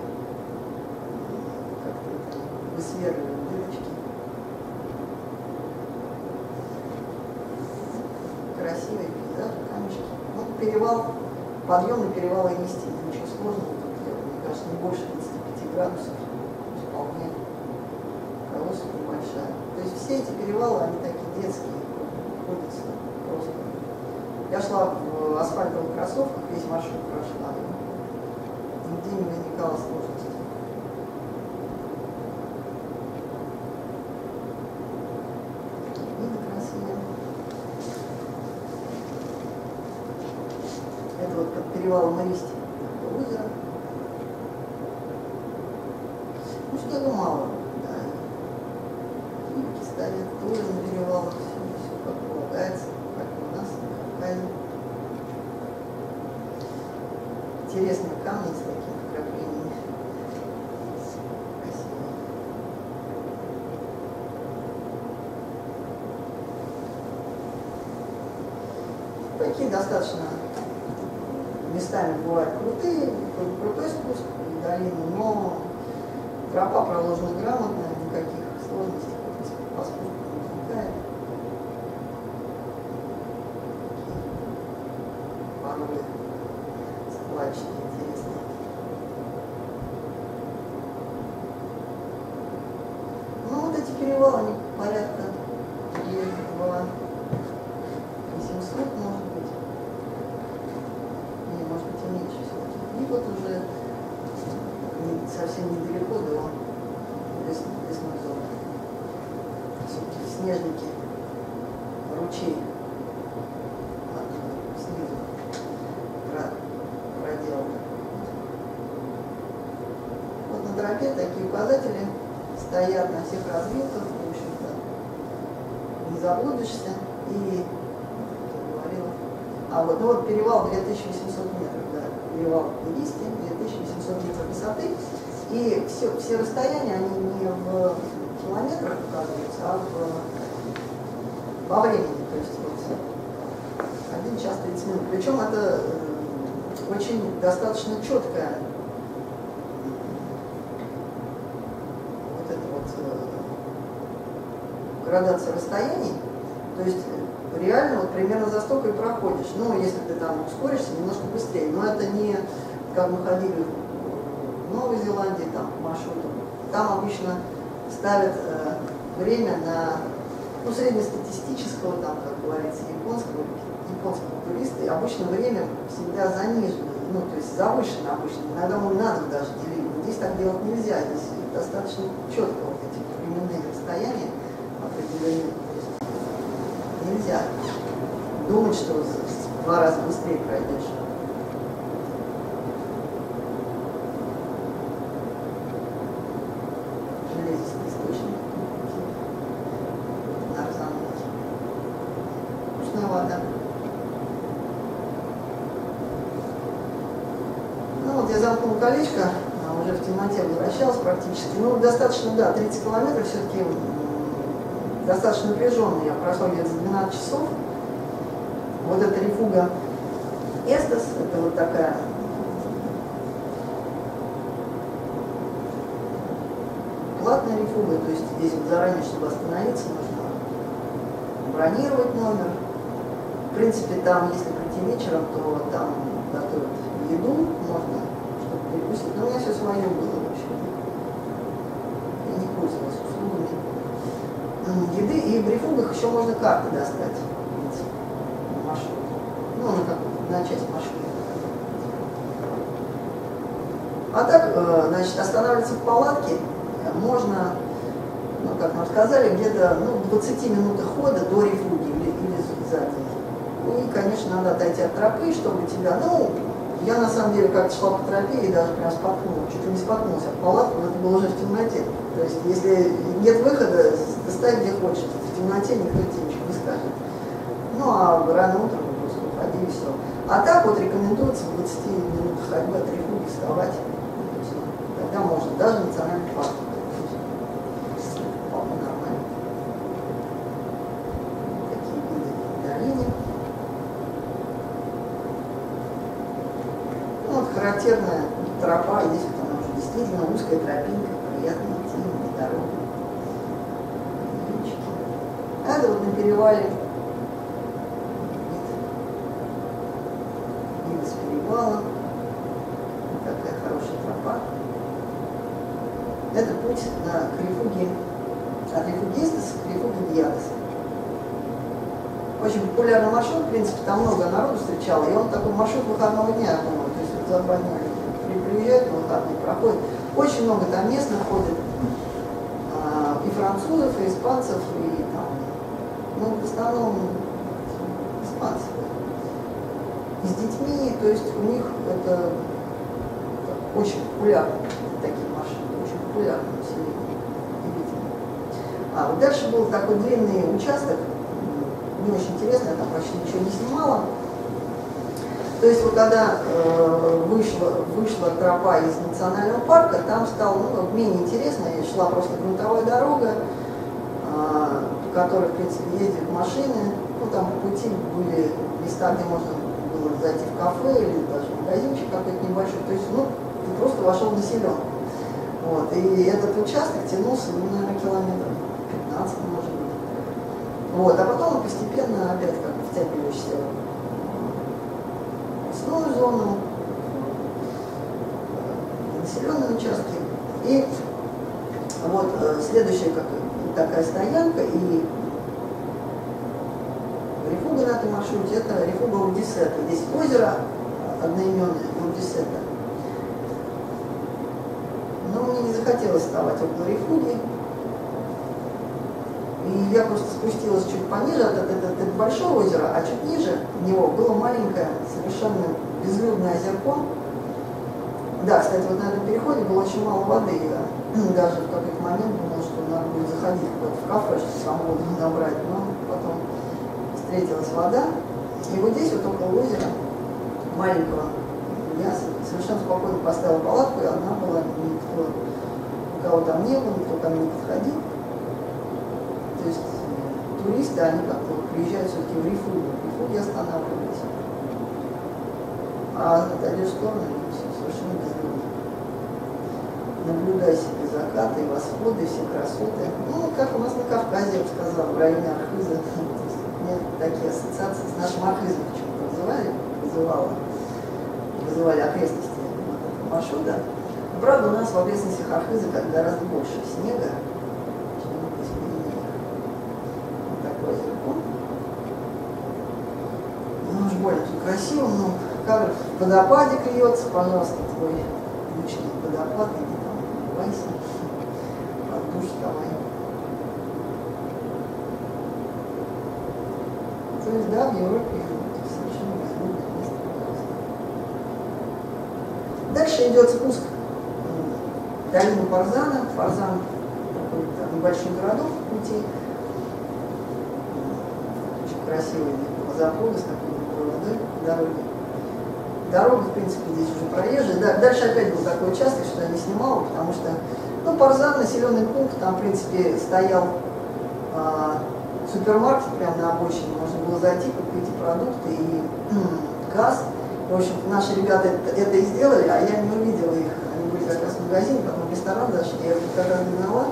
Как-то это высверливают дырочки. Красивые пейзажи, камешки. Ну, перевал, подъемный перевал Иристи. Ничего сложного тут делать. Мне кажется, не больше 35 градусов. Вполне. Колосса небольшая. То есть все эти перевалы, они такие детские. Ходятся. Я шла в асфальтовых кроссовках, весь маршрут прошла. Нигде не возникало сложности. Виды красивые. вот под перевалом Иристи, озеро. Ну, снега мало, да. Химки стоят тоже на перевалах, все, все как полагается, как у нас на Кавказе. Интересные камни с такими вкраплениями. Красивые. Такие достаточно местами бывают крутые, крутой спуск в долину, но тропа проложена грамотно, никаких сложностей по спуску не возникает. Такие Породы складчики интересные. Ну вот эти перевалы, они порядка лет два 800, может быть. Не, может быть, и меньше все-таки. И вот уже не- совсем недалеко до лес, лесной зоны. Все-таки снежники, ручей оттуда, снизу про- проделаны. Вот на тропе такие указатели стоят на всех развилках, в общем-то, не заблудишься. И, я говорила, а вот, ну вот перевал 2800 метров, да, перевал Лиски, 2800 метров высоты. И все, все расстояния, они не в километрах указываются, а в, во времени. То есть вот 1 час 30 минут. Причем это э, очень достаточно четкая вот эта вот э, градация расстояний. То есть э, реально вот примерно за столько и проходишь. Ну, если ты там ускоришься, немножко быстрее. Но это не как мы ходили в Новой Зеландии, там по маршруту. Там обычно ставят э, время на ну, среднестатистического, там, как говорится, японского, японского туриста, и обычно время всегда занижено, ну, то есть завышено обычно. Иногда ему надо даже делить. Но здесь так делать нельзя. Здесь достаточно четко вот эти временные расстояния определены. То есть нельзя думать, что в два раза быстрее пройдешь. Железистый источник. Вкусная вода. Ну вот я замкнула колечко, а уже в темноте возвращалась практически. Ну, достаточно, да, 30 километров все-таки достаточно напряженно. Я прошла где-то за 12 часов. Вот эта рефуга Эстас, это вот такая платная рефуга, то есть здесь вот заранее, чтобы остановиться, нужно бронировать номер. В принципе, там, если прийти вечером, то там готовят еду, можно, чтобы перекусить. Но у меня все свое было, в общем. Я не пользовалась услугами еды. И в рефугах еще можно карты достать. Ведь на маршрут. Ну, на, как, на часть маршрута. А так, э, значит, останавливаться в палатке можно, ну, как нам сказали, где-то ну, в 20 минутах хода до рефуги или, или сзади. Ну и, конечно, надо отойти от тропы, чтобы тебя, ну, я на самом деле как-то шла по тропе и даже прям споткнулась, чуть не споткнулась от палатки, но это было уже в темноте. То есть, если нет выхода, ставь где хочешь, в темноте никто тебе ничего не скажет. Ну, а рано утром просто уходи и все. А так вот рекомендуется в 20 минутах ходьбы от рефуги вставать. И всё. Тогда можно, даже национальный парк. Вполне нормально. Такие виды долины. Ну, вот характерная тропа, здесь вот она уже действительно узкая тропинка, приятно идти на дорогу. Это вот на перевале вид, вид с перевала. Вот такая хорошая тропа. Это путь на к рефуге, от рефугистас к рефуге Диадеса. Очень популярный маршрут, в принципе, там много народу встречало, и он такой маршрут выходного дня, думаю, то есть вот за два дня при- приезжают выходные, проходят. Очень много там местных ходит, а, и французов, и испанцев, и там, ну, в основном испанцев. с детьми, то есть у них это очень популярно, такие машины, очень популярны А вот дальше был такой длинный участок, не очень интересно, я там почти ничего не снимала. То есть вот когда э, вышла, вышла тропа из национального парка, там стало ну, менее интересно, и шла просто грунтовая дорога, э, по которой, в принципе, ездят машины. Ну, там по пути были места, где можно было зайти в кафе или даже в магазинчик какой-то небольшой. То есть, ну, ты просто вошел в населенку. Вот. И этот участок тянулся, ну, наверное, километров 15, может быть. Вот. А потом постепенно опять как втягиваешься в лесную зону, населенные участки. И вот э, следующая как, такая стоянка и рефуга на этом маршруте, это рефуга Урдисета. Здесь озеро одноименное Урдисета. Но мне не захотелось вставать около рефуги. И я просто спустилась чуть пониже, это, это, это большое озеро, а чуть ниже него было маленькое, совершенно безлюдное озерко. Да, кстати, вот на этом переходе было очень мало воды. Я <clears throat> даже в какой-то момент думала, что надо будет заходить в кафе, чтобы саму воду набрать. Но потом встретилась вода. И вот здесь, вот около озера маленького, я совершенно спокойно поставила палатку, и одна была, никто, никого там не было, никто мне не подходил. Туристы, они как-то вот приезжают все-таки в Рифу, в Рифу останавливаются. А сторону, все совершенно безлюдно. Наблюдай себе закаты, восходы, все красоты. Ну, как у нас на Кавказе, я бы сказала, в районе Архиза <laughs> меня такие ассоциации с нашим архизмом почему-то вызывали, вызывало, вызывали окрестности маршрута. Но, правда, у нас в окрестностях Архиза как гораздо больше снега, чем здесь Вот такое озерко. Ну, уж больно тут красиво, но кадр в водопадик льется, пожалуйста, твой личный водопад, иди там, умывайся, под душ давай. То есть, да, в Европе совершенно безлюдное место. Дальше идет спуск в долину Парзана. Парзан такой небольшой городок в пути. Очень красивый заходы с такой водой, дороги. Дорога, в принципе, здесь уже проезжая. Да, дальше опять был такой участок, что я не снимала, потому что, ну, Парзан, населенный пункт, там, в принципе, стоял а, супермаркет прямо на обочине, можно было зайти, купить продукты, и <clears throat> газ. В общем, наши ребята это, это и сделали, а я не увидела их. Они были как раз в магазине, потом в ресторан зашли, я их как раз догнала.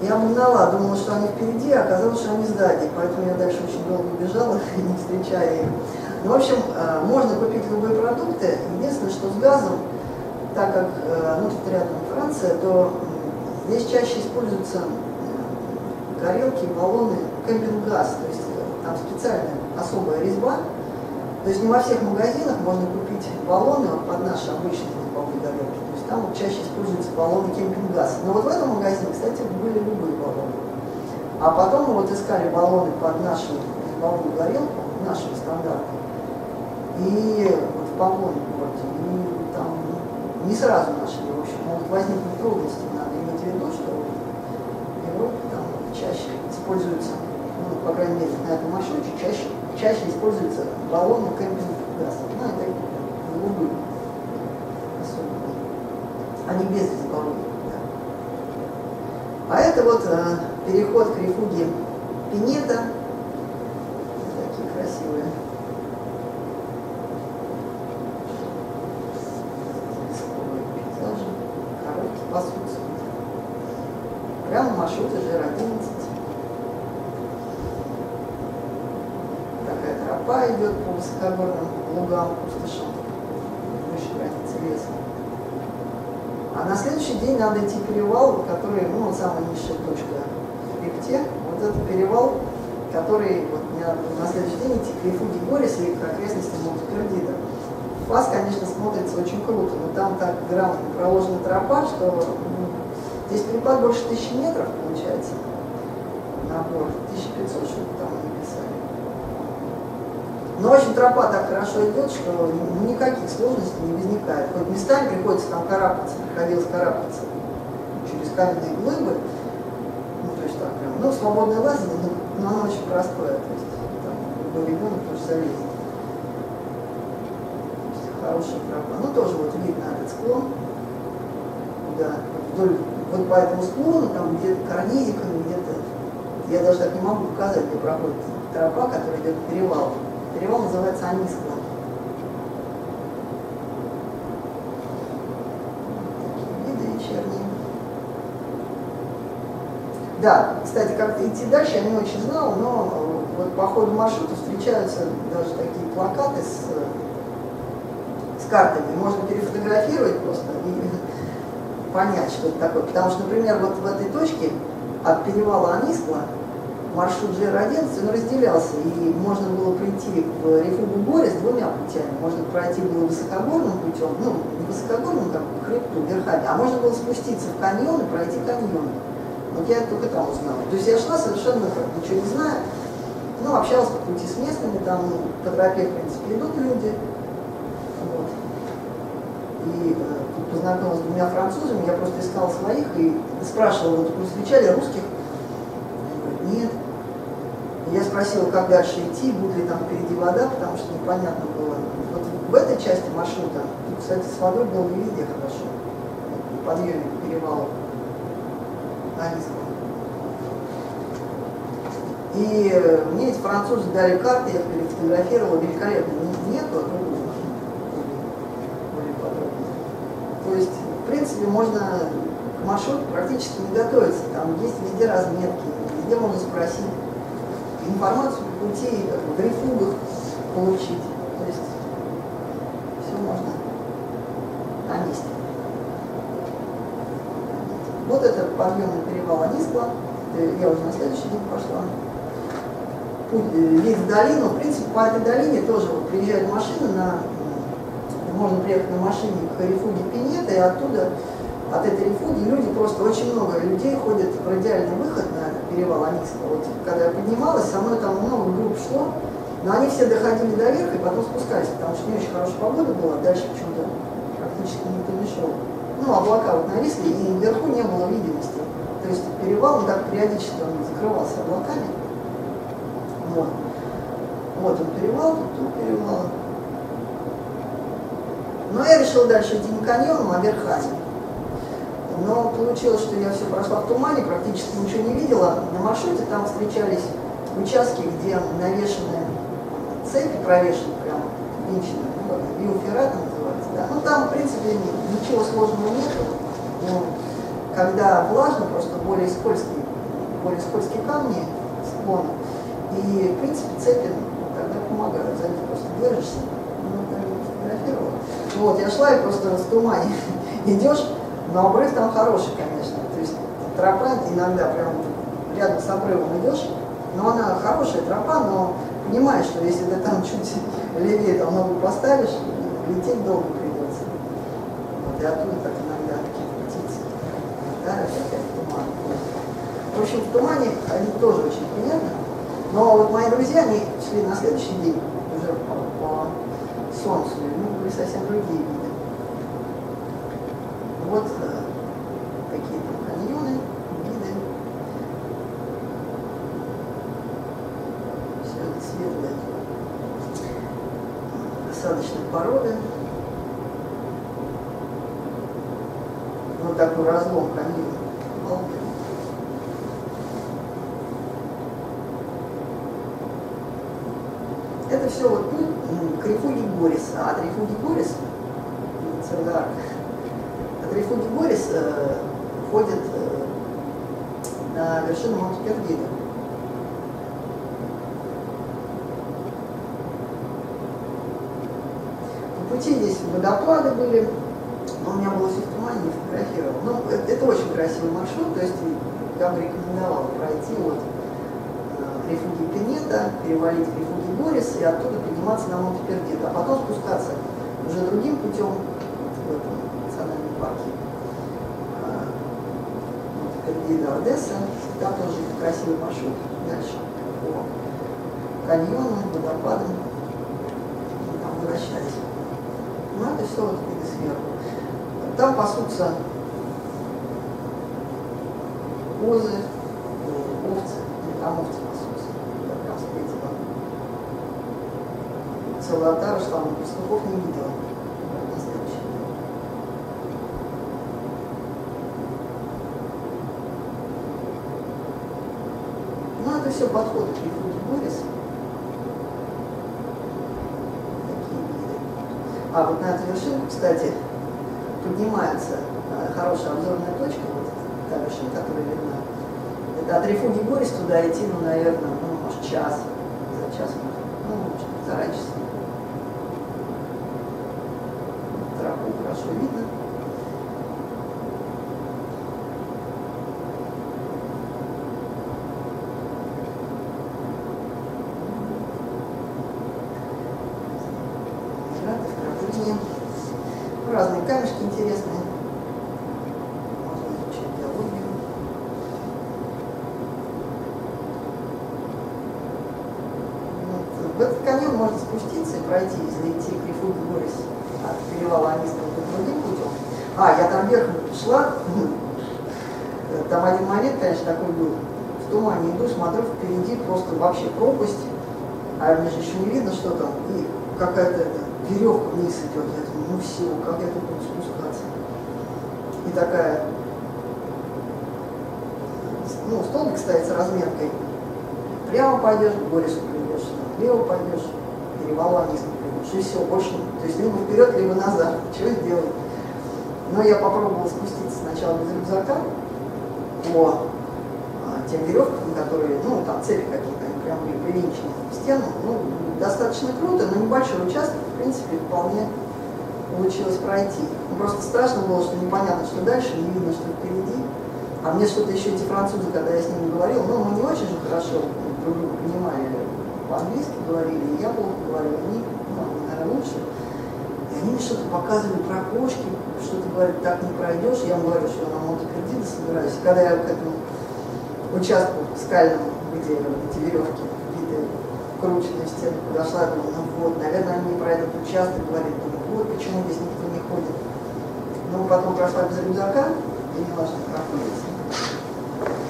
Я обогнала, думала, что они впереди, а оказалось, что они сзади, поэтому я дальше очень долго бежала, <laughs> не встречая их. Ну, в общем, э, можно купить любые продукты. Единственное, что с газом, так как, э, ну, тут рядом Франция, то здесь чаще используются горелки, баллоны, кемпинг-газ, то есть э, там специальная особая резьба. То есть не во всех магазинах можно купить баллоны вот, под наши обычные тепловые горелки. То есть там вот чаще используются баллоны кемпинг-газ. Но вот в этом магазине, кстати, были любые баллоны. А потом мы вот искали баллоны под нашу тепловую горелку, наши стандарты. И вот в Павлоне городе, и там не сразу нашли, в общем, могут возникнуть трудности. Надо иметь в виду, что в Европе там чаще используются, ну, по крайней мере, на этом маршруте чаще, чаще используются баллоны кемпинг-газа. Ну, это голубые особенно. Они без баллонов. Да. А это вот э, переход к рефуге Пинета. Такие красивые. Пейзажи. Короткий пасутся. Прямо маршрут ЖР-11. Такая тропа высокогорным лугам, пустошам, выше границы леса. А на следующий день надо идти перевал, который, ну, самая низшая точка в хребте. Вот этот перевал, который вот, на следующий день идти к Рифуге Горис и к окрестностям Монте-Пердида. Конечно, смотрится очень круто, но там так грамотно проложена тропа, что ну, Здесь перепад больше тысячи метров получается. Набор 1500, что-то там. Но, в общем, тропа так хорошо идет, что ну, никаких сложностей не возникает. Хоть местами приходится там карабкаться, приходилось карабкаться через каменные глыбы, ну, то есть так прям, ну, свободное лазание, но, но оно очень простое, то есть там любой ребенок тоже залезет. То есть хорошая тропа. Ну, тоже вот видно этот склон, да, вдоль, вот по этому склону, там где-то карнизиками, где-то, я даже так не могу показать, где проходит тропа, которая идет к перевалу. Перевал называется Анискла. Виды вечерние. Да, кстати, как идти дальше я не очень знала, но вот по ходу маршрута встречаются даже такие плакаты с, с картами. Можно перефотографировать просто и понять, что это такое. Потому что, например, вот в этой точке от перевала Анискла маршрут GR11, он разделялся, и можно было прийти в Рифугу горе с двумя путями. Можно пройти было высокогорным путем, ну, не высокогорным, как по хребту, верхами, а можно было спуститься в каньон и пройти каньон. Вот я только там узнала. То есть я шла совершенно как, ничего не знаю, ну, общалась по пути с местными, там по тропе, в принципе, идут люди. Вот. И э, познакомилась с двумя французами, я просто искала своих и спрашивала, вот встречали русских? Нет. Я спросила, как дальше идти, будет ли там впереди вода, потому что непонятно было. Вот в этой части маршрута, кстати, с водой было не везде хорошо. Подъеме к перевалу Аниского. И мне эти французы дали карты, я перефотографировала, великолепно. Нету, а более. То есть, в принципе, можно к маршруту практически не готовиться. Там есть везде разметки, везде можно спросить информацию по пути в рефугах получить. То есть все можно на месте. Вот это подъемный перевал Анискла. Я уже на следующий день пошла. Путь, э, вид в долину. В принципе, по этой долине тоже вот, приезжают машины на можно приехать на машине к рефуге Пинета и оттуда от этой рефуги люди, просто очень много людей ходят в радиальный выход на перевал Аникского. Вот, когда я поднималась, со мной там много групп шло, но они все доходили до верха и потом спускались, потому что не очень хорошая погода была, дальше почему-то практически никто не шел. Ну, облака вот нависли, и вверху не было видимости. То есть перевал, он так периодически он закрывался облаками. Вот. Вот он перевал, тут, перевал. Но я решил дальше идти не каньоном, а верхами. Но получилось, что я все прошла в тумане, практически ничего не видела. На маршруте там встречались участки, где навешаны цепи, провешены прям, винчены, ну, биоферрата называется. Да. Ну там, в принципе, ничего сложного нет. Но когда влажно, просто более скользкие, более скользкие камни, склоны. И, в принципе, цепи тогда помогают, за них просто держишься. Ну. Вот, я шла и просто в тумане <laughs> идешь, но обрыв там хороший, конечно. То есть тропа иногда прям рядом с обрывом идешь, но она хорошая тропа, но понимаешь, что если ты там чуть левее там ногу поставишь, лететь долго придется. Вот, и оттуда так иногда какие-то птицы. Да, опять туман. В общем, в тумане они тоже очень приятно. Но вот мои друзья, они шли на следующий день уже по, по солнцу, ну, были совсем другие Одесса, там тоже красивый маршрут дальше по каньонам, водопадам, там вращались. Ну, это все вот виды сверху. Там пасутся козы, все подходы к Борис. А вот на эту вершинку, кстати, поднимается э, хорошая обзорная точка, вот та вершина, которая видна. Это от Рифуги Борис туда идти, ну, наверное, ну, может, час, за час, ну, может, за часа. Тропу хорошо видно. Пиратов, пробуждение. Разные камешки интересные. Можно изучать биологию. Вот. В этот каньон можно спуститься и пройти, если идти к Рифуге Борис от перевала Аниского другим путем. А, я там верхом шла, там один момент, конечно, такой был. В тумане иду, смотрю, впереди просто вообще пропасть, а мне же еще не видно, что там, и какая-то эта веревка вниз идет. Я думаю, ну все, как я тут буду спускаться? И такая, ну, столбик стоит с разметкой. Прямо пойдешь, Борису придешь, влево пойдешь, перевала вниз придешь. И все, больше, то есть либо вперед, либо назад. <laughs> Чего сделать? Но я попробовала спуститься сначала без рюкзака по а, тем веревкам, которые, ну, там цепи какие-то, привинчены в стену. Ну, достаточно круто, но небольшой участок, в принципе, вполне получилось пройти. Ну, просто страшно было, что непонятно, что дальше, не видно, что впереди. А мне что-то еще эти французы, когда я с ними говорил, ну, мы не очень же хорошо друг друга понимали, по-английски говорили, и я плохо говорила, они, ну, наверное, лучше. И они мне что-то показывали про кошки, что-то говорят, так не пройдешь. Я им говорю, что я на Монте-Пердино собираюсь. И когда я к этому участку скальному, эти веревки какие-то крученные стены подошла, я думаю, ну вот, наверное, они про этот участок говорят, думаю, вот почему здесь никто не ходит. Но потом прошла без рюкзака, и не важно, проходится.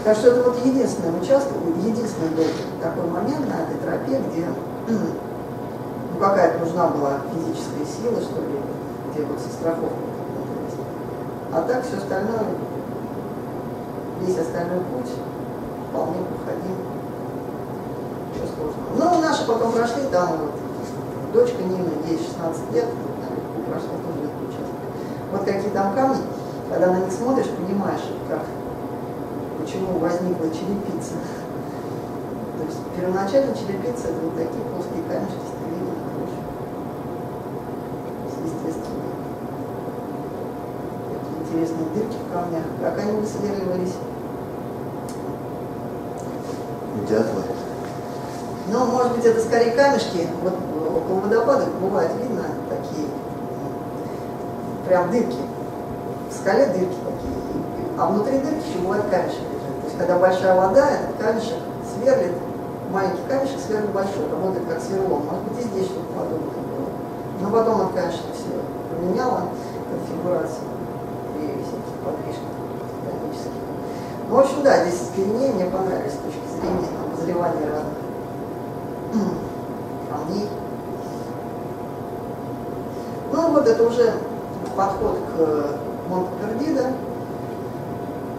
Так что это вот единственный участок, единственный был такой момент на этой тропе, где ну, какая-то нужна была физическая сила, что ли, где вот со страховкой. А так все остальное, весь остальной путь вполне проходим. Ничего сложного. Ну, наши потом прошли, там вот дочка Нина, ей 16 лет, вот, прошла тоже этот участок. Вот какие там камни, когда на них смотришь, понимаешь, как, почему возникла черепица. То есть первоначально черепица это вот такие плоские камешки крышу. Естественно. Такие интересные дырки в камнях. Как они высверливались? Дятлы. Быть, это скорее камешки. Вот около водопада бывает видно такие прям дырки. В скале дырки такие. А внутри дырки бывает камешек лежит. То есть, когда большая вода, этот камешек сверлит, маленький камешек сверлит большой, работает как сверло. Может быть, и здесь что-то подобное было. Но потом это, конечно, все поменяло конфигурацию при всяких подвижках тектонических. Ну, в общем, да, здесь измерения мне понравились с точки зрения обозревания разных камней. Ну, вот это уже подход к Монте-Пердидо.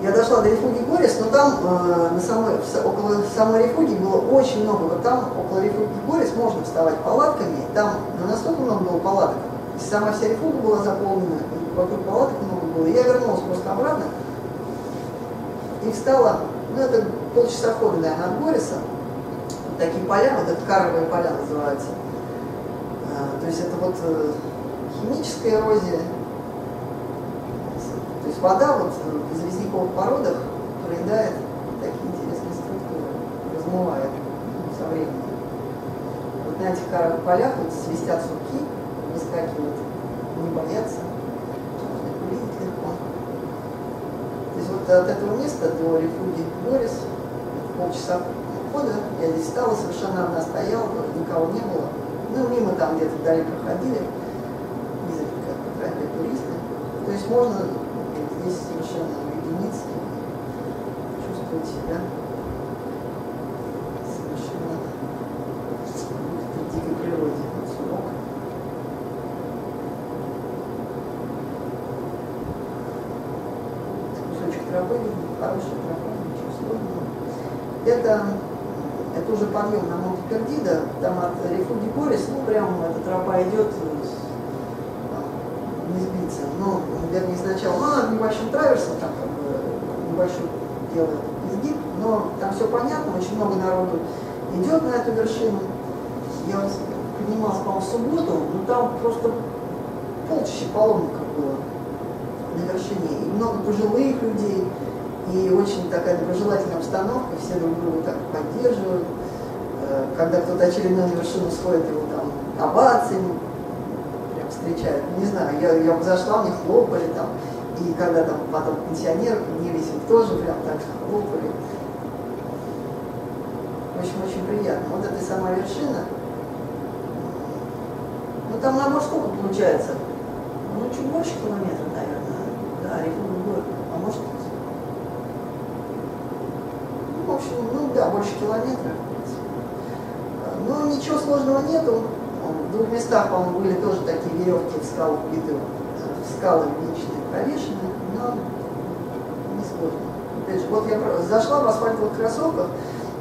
Я дошла до Рифуги Горис, но там э, на самой, в около самой Рифуги было очень много. Вот там, около Рифуги Горис, можно вставать палатками. Там ну, настолько много было палаток. И сама вся Рифуга была заполнена, и вокруг палаток много было. Я вернулась просто обратно и встала, ну это полчаса хода, наверное, от Гориса. Вот такие поля, вот это каровые поля называются. А, то есть это вот э, химическая эрозия. То есть вода вот в известняковых породах проедает такие интересные структуры, размывает со временем. Вот на этих каровых полях вот свистят сурки, выскакивают, не боятся. То есть вот от этого места до рефуги Борис полчаса хода я здесь стала, совершенно одна стояла, никого не было. Ну, мимо там где-то вдали проходили. То есть можно здесь совершенно и чувствовать себя совершенно в дикой природе. Вот сурок. Кусочек травы, хорошая трава, ничего сложного. Это, это уже подъем на Монте-Пердида, там от Рефуги Борис, ну прям эта тропа идет там, не сбиться. Ну, вернее, сначала, ну, она небольшим траверсом, там как бы небольшой делает изгиб, но там все понятно, очень много народу идет на эту вершину. Я вот поднималась, по-моему, в субботу, но там просто полчища паломников было на вершине. И много пожилых людей, и очень такая доброжелательная обстановка, все друг друга так поддерживают. Э, кто-то очередную вершину сходит, его там овациями прям встречают. Не знаю, я, я зашла, мне хлопали там. И когда там потом пенсионеры поднялись, им тоже прям так хлопали. В общем, очень приятно. Вот эта сама вершина. Ну там набор сколько получается? Ну, чуть больше километра, наверное. Да, Рифун город. А может, ну, в общем, ну да, больше километра. Ну, ничего сложного нету. В двух местах, по-моему, были тоже такие веревки в скалах вбиты, в скалы величные провешены, но не сложно. Опять же, вот я зашла в асфальтовых кроссовках,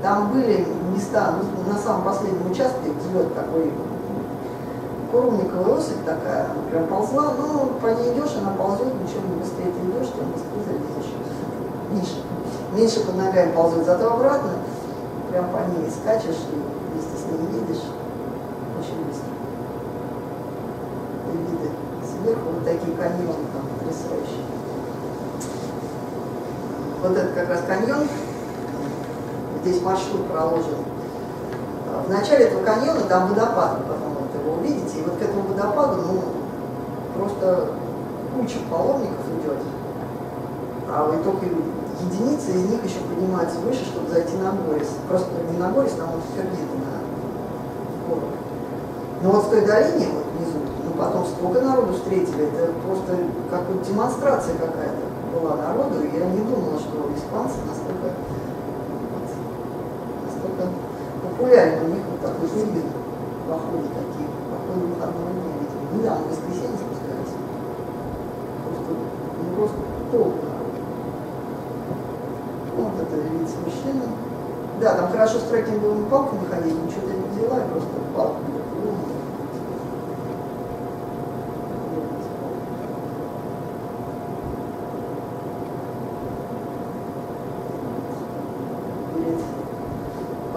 там были места, ну, на самом последнем участке взлет такой Курумниковая осыпь такая, она прям ползла, ну, по ней идешь, она ползет, ничего не быстрее ты идешь, тем быстрее залезешь. Меньше, меньше под ногами ползет, зато обратно прям по ней скачешь и ней едешь очень быстро. И виды сверху, вот такие каньоны там потрясающие. Вот это как раз каньон, здесь маршрут проложен. В начале этого каньона там водопад, потом вот его увидите, и вот к этому водопаду, ну, просто куча паломников идет. А вы только единицы из них еще поднимаются выше, чтобы зайти на Борис. Просто не на Борис, на Монтефердино, на. Но вот в той долине, вот внизу, ну потом столько народу встретили, это просто как вот демонстрация какая-то была народу, я не думала, что испанцы настолько, вот, настолько популярны у них вот такой выгляд походы такие, походы выходного дня, видимо. Недавно в воскресенье спускались. Просто, ну просто толк Вот это вид совершенно. Да, там хорошо с трекинговыми палками ходить, ничего-то не взяла, я просто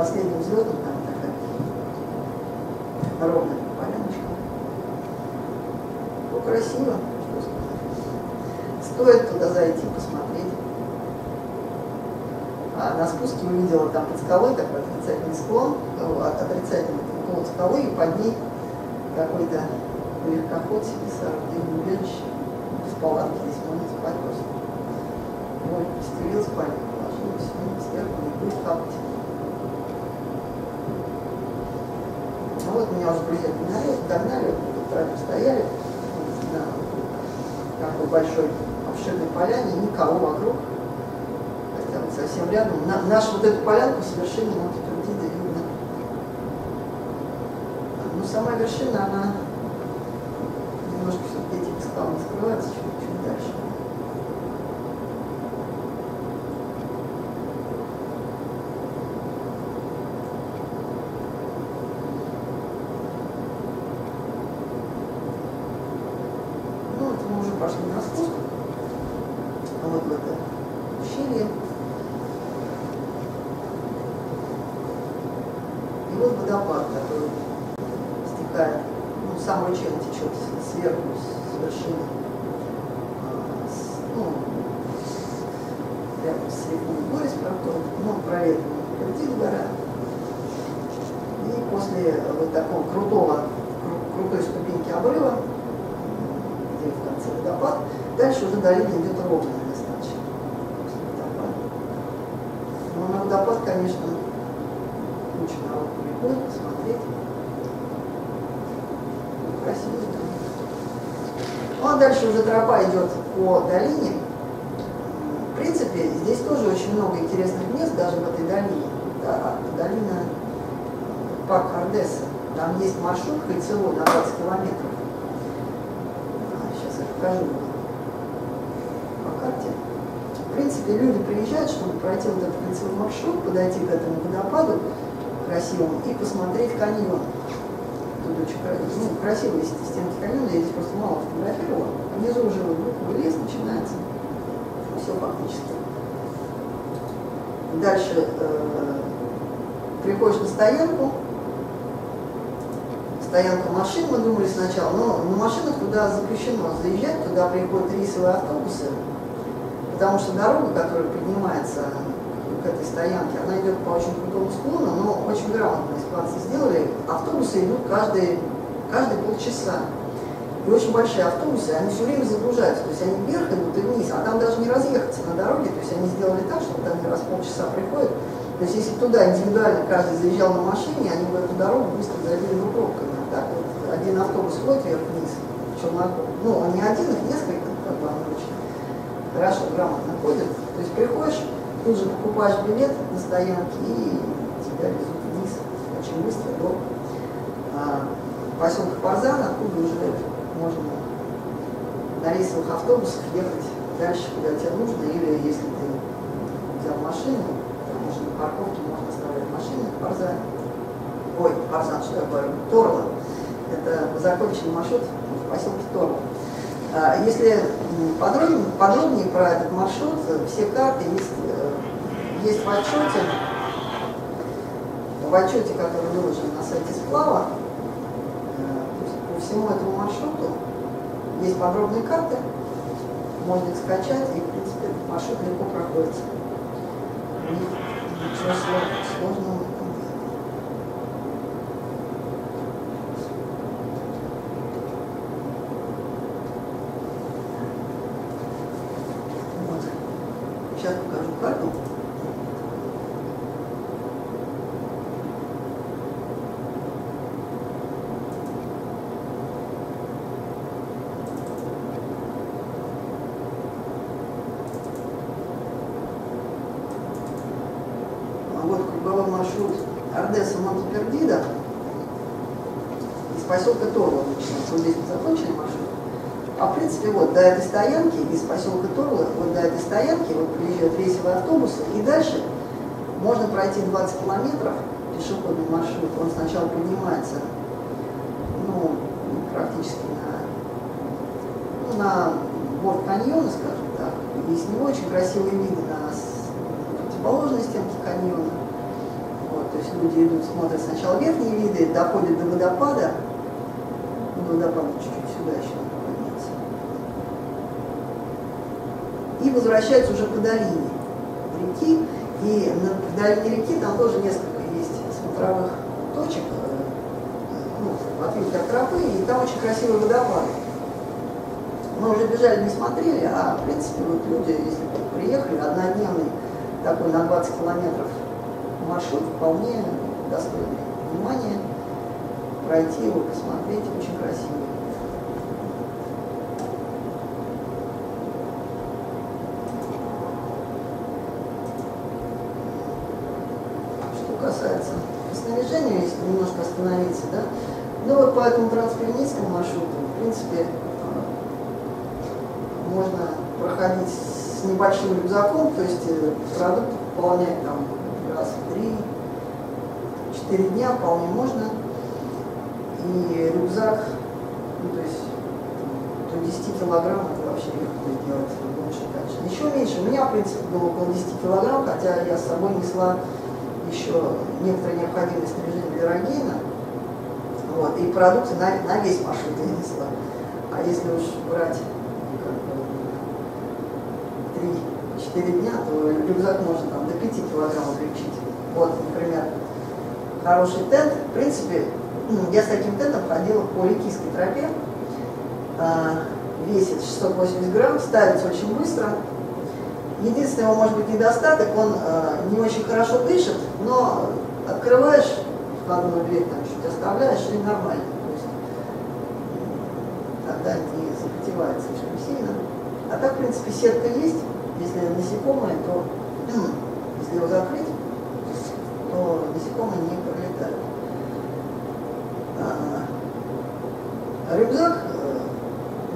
палку последним взлетом там такая ровная поляночка. Ну, красиво, что сказать. Стоит туда зайти, посмотреть. А на спуске увидела там под скалой такой отрицательный склон, от отрицательный уклон скалы, и под ней какой-то легкоход себе соорудил убежище. Без палатки здесь можно спать просто. Вот, стелил спальник, положил, все, сверху не будет капать. Ну вот меня уже друзья догнали, догнали, вот траве стояли на такой большой обширной поляне, никого вокруг. Хотя вот совсем рядом. На, нашу вот эту полянку с вершины Монте-Пердида видно. Но сама вершина, она немножко все-таки этими скалами скрывается чуть-чуть дальше. Пошли на спуск, вот в это ущелье. И вот водопад, который стекает, ну, сам ручей течет сверху, с вершины, с, ну, рядом с рекой Борис, ну, проветренная впереди гора. И после вот такого крутого, крутой ступеньки обрыва. Дальше уже долина идет ровная достаточно. Но на водопад, конечно, куча народу приходит посмотреть. Красиво там. Ну а дальше уже тропа идет по долине. В принципе, здесь тоже очень много интересных мест, даже в этой долине. Да, долина парк Ардесса. Там есть маршрут кольцевой на 20 километров. Сейчас я покажу по карте. В принципе, люди приезжают, чтобы пройти вот этот кольцевой маршрут, подойти к этому водопаду красивому и посмотреть каньон. Тут очень ну, красивые стенки каньона, я здесь просто мало фотографировала. Внизу уже вот лес начинается. Все фактически. Дальше э, приходишь на стоянку, стоянка машин, мы думали сначала, но на машинах туда запрещено заезжать, туда приходят рейсовые автобусы, потому что дорога, которая поднимается к этой стоянке, она идет по очень крутому склону, но очень грамотно испанцы сделали. Автобусы идут каждые, каждые полчаса. И очень большие автобусы, они все время загружаются, то есть они вверх идут и вниз, а там даже не разъехаться на дороге, то есть они сделали так, чтобы там раз в полчаса приходят. То есть если туда индивидуально каждый заезжал на машине, они бы эту дорогу быстро забили бы пробками так вот, один автобус ходит вверх-вниз, Челноков, ну, он не один, их несколько, как бы они очень хорошо, грамотно ходят, то есть приходишь, тут же покупаешь билет на стоянке и тебя везут вниз очень быстро до а, поселка Парзан, откуда уже можно на рейсовых автобусах ехать дальше, куда тебе нужно, или если ты взял машину, там можно на парковке, можно оставлять машину в Парзане, ой, Парзан, что я говорю, Торла, это законченный маршрут в поселке Торла. А, если подробнее, подробнее про этот маршрут, все карты есть, э, есть в отчете, в отчете, который выложен на сайте сплава, э, по всему этому маршруту есть подробные карты, можно их скачать, и, в принципе, маршрут легко проходится. Ничего сложного стоянки, из поселка Торла, вот до этой стоянки, вот приезжают рейсовые автобусы, и дальше можно пройти 20 километров пешеходный маршрут. Он сначала поднимается, ну, практически на, ну, на борт каньона, скажем так. С него очень красивые виды на противоположной стенке каньона. Вот, то есть люди идут, смотрят сначала верхние виды, доходят до водопада, до водопада чуть-чуть сюда еще и возвращаются уже по долине реки. И на долине реки там тоже несколько есть смотровых точек, э, ну, ответ от тропы, и там очень красивые водопады. Мы уже бежали, не смотрели, а в принципе вот люди, если приехали, однодневный такой на 20 километров маршрут вполне достойный внимания, пройти его, посмотреть, очень красивый. касается снаряжения, если немножко остановиться, да, ну вот по этому транспиренийскому маршруту, в принципе, можно проходить с небольшим рюкзаком, то есть э, продукт пополнять там раз в три, четыре дня вполне можно. Рюкзак, ну, то есть до 10 килограмм это вообще легко сделать, больше дальше. Еще меньше, у меня, в принципе, было около 10 килограмм, хотя я с собой несла еще некоторые необходимые снаряжение для рогейна, вот, и продукты на, на весь маршрут я несла. А если уж брать ну, 3-4 дня, то рюкзак можно там до 5 килограмм увеличить. Вот, например, хороший тент. В принципе, я с таким тентом ходила по Ликийской тропе. А, весит 680 грамм, ставится очень быстро. Единственный его, может быть, недостаток, он э, не очень хорошо дышит, но открываешь входную дверь, там чуть оставляешь, и нормально. То есть, тогда не запотевает слишком сильно. А так, в принципе, сетка есть. Если насекомое, то <clears throat> если его закрыть, то насекомые не пролетают. А, рюкзак э,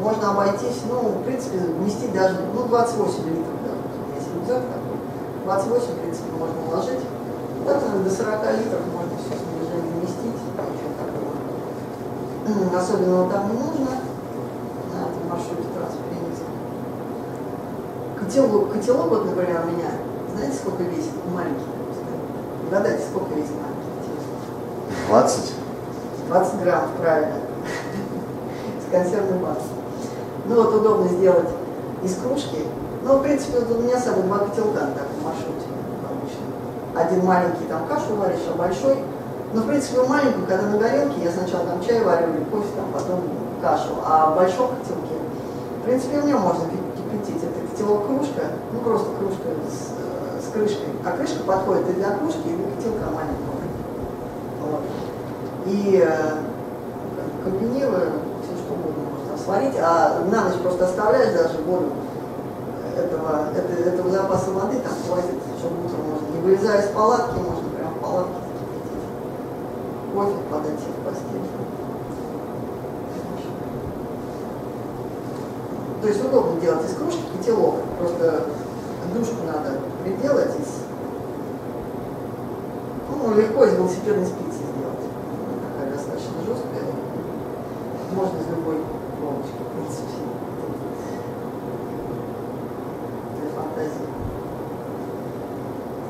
можно обойтись, ну, в принципе, вместить даже, ну, 28 литров, да, если рюкзак такой, 28, в принципе, можно уложить. Вот до 40 литров можно все снаряжение вместить, ничего такого. Особенного там не нужно на этом маршруте транспорта. Котелок, котелок, вот, например, у меня, знаете, сколько весит? Маленький. Угадайте, сколько весит маленький котелок? 20? 20 грамм, правильно. С консервной банкой. Ну вот удобно сделать из кружки. Ну, в принципе, вот у меня с собой два котелка на таком маршруте обычно. Один маленький там кашу варишь, а большой. Ну, в принципе, маленькую, когда на горелке, я сначала там чай варю или кофе, там, потом кашу. А в большом котелке, в принципе, в нем можно кипятить. Это котелок кружка, ну, просто кружка с, с крышкой. А крышка подходит и для кружки, и для котелка маленького. Вот. И э, комбинирую все, что угодно можно сварить, а на ночь просто оставляешь даже воду этого, это, этого запаса воды там хватит, чтобы утром можно, не вылезая из палатки, можно прям в палатке закипятить. Кофе подать в постель. То есть удобно делать из кружки котелок, просто душку надо приделать из ну, легко из велосипедной спицы сделать. Она такая достаточно жесткая. Можно из любой проволочки, в принципе. Для фантазии.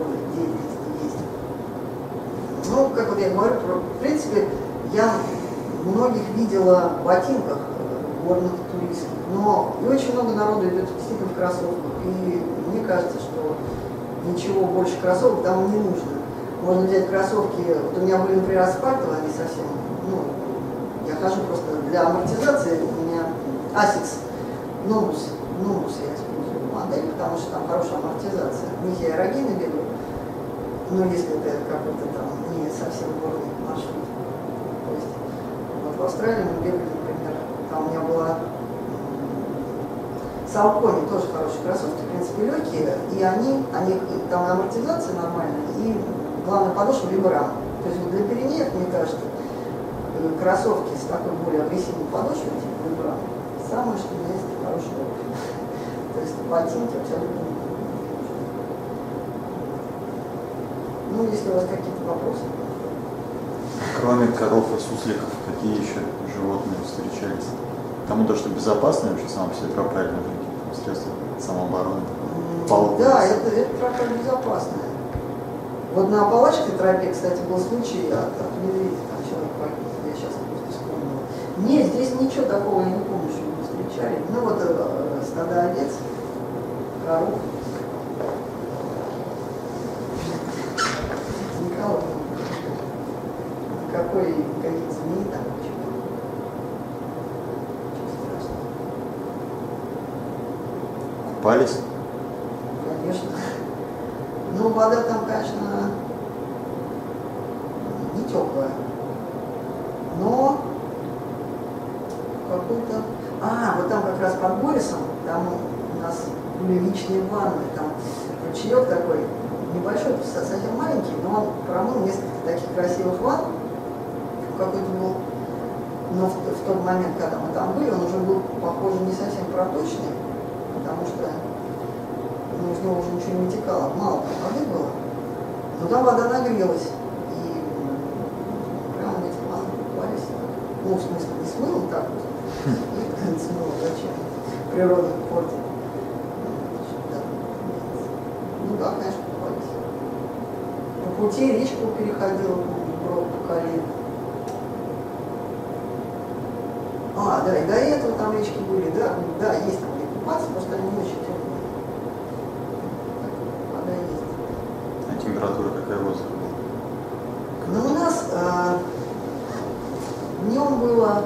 Ой, где есть, где есть. Ну, как вот я говорю, в принципе, я многих видела в ботинках горных туристов, но и очень много народу идет действительно в кроссовках. И мне кажется, что ничего больше кроссовок там не нужно. Можно взять кроссовки, вот у меня были, например, асфальтовые, они совсем, ну, я хожу просто для амортизации, у меня Asics Nobus, Nobus я использую модель, потому что там хорошая амортизация. В них я аэрогены беру, ну, если это какой-то там не совсем горный маршрут. То есть, вот в Австралии мы бегали, например, там у меня была Салкони тоже хорошие кроссовки, в принципе, легкие, и они, они там амортизация нормальная, и главная подошва либо рама. То есть для перенеев, мне кажется, кроссовки с такой более агрессивной подошвой, типа либо рама, самое что есть обувь. <laughs> То есть ботинки абсолютно не Ну, если у вас какие-то вопросы. Кроме коров и сусликов, какие еще животные встречались? Тому то, что безопасно вообще само по себе тропальное средство самообороны. Палка. Да, это, это тропа безопасная. Вот на Апалачской тропе, кстати, был случай от, от медведя, там человек погиб, я сейчас просто вспомнила. Нет, здесь ничего такого, я не помню, что мы встречали. Ну вот э, стада овец, коров. Никого Никакой, никаких змей там, ничего. Ничего страшного. Купались? Конечно. Ну, вода там, конечно, не теплая. Но какой-то... А, вот там как раз под Борисом, там у нас были личные ванны, там ручеек такой, небольшой, совсем маленький, но он промыл несколько таких красивых ванн. Какой-то был, но в, в тот момент, когда мы там были, он уже был, похоже, не совсем проточный, потому что ну, из него уже вытекало, мало там воды было. Но там вода нагрелась, и прямо этих ваннах купались. Ну, в смысле, не смыло так вот, и <laughs> смыло, зачем? Природа портит. Ну да, конечно, купались. По пути речку переходила, брод по колено. А, да, и до этого там речки были, да, да, есть там где купаться, просто они не очень теплые. Вода есть. А температура какая воздуха была? Ну, у нас э, днем было,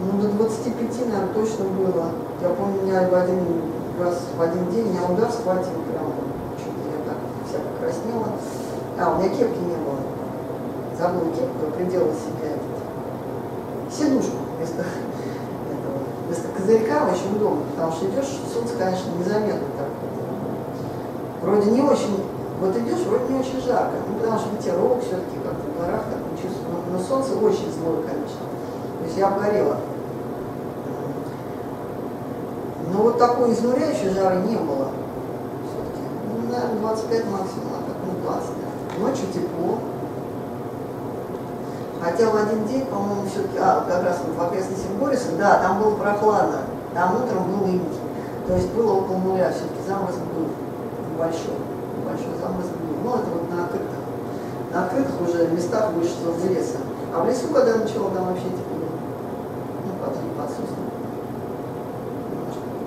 ну, до 25, наверное, точно было. Я помню, меня в один раз, в один день меня удар схватил, прям, что-то я так вся покраснела. А, у меня кепки не было. Забыла кепку, приделала себе этот, сидушку вместо этого козырька очень удобно, потому что идешь, солнце, конечно, незаметно так. Вроде не очень, вот идешь, вроде не очень жарко, ну потому что ветерок все-таки как-то в горах так чувствую, но солнце очень злое, конечно. То есть я обгорела. Но вот такой изнуряющей жары не было. Ну, наверное, 25 максимум, а так, ну, 20, да. Ночью тепло. Хотя в один день, по-моему, все-таки, а, как раз вот в окрестностях Бориса, да, там было прохладно, там утром был июнь. То есть было около нуля, все-таки заморозок был небольшой, небольшой заморозок был. Ну, это вот на открытых, на открытых уже местах выше возле леса. А в лесу, когда начало, там вообще тепло. Ну, под, под соснами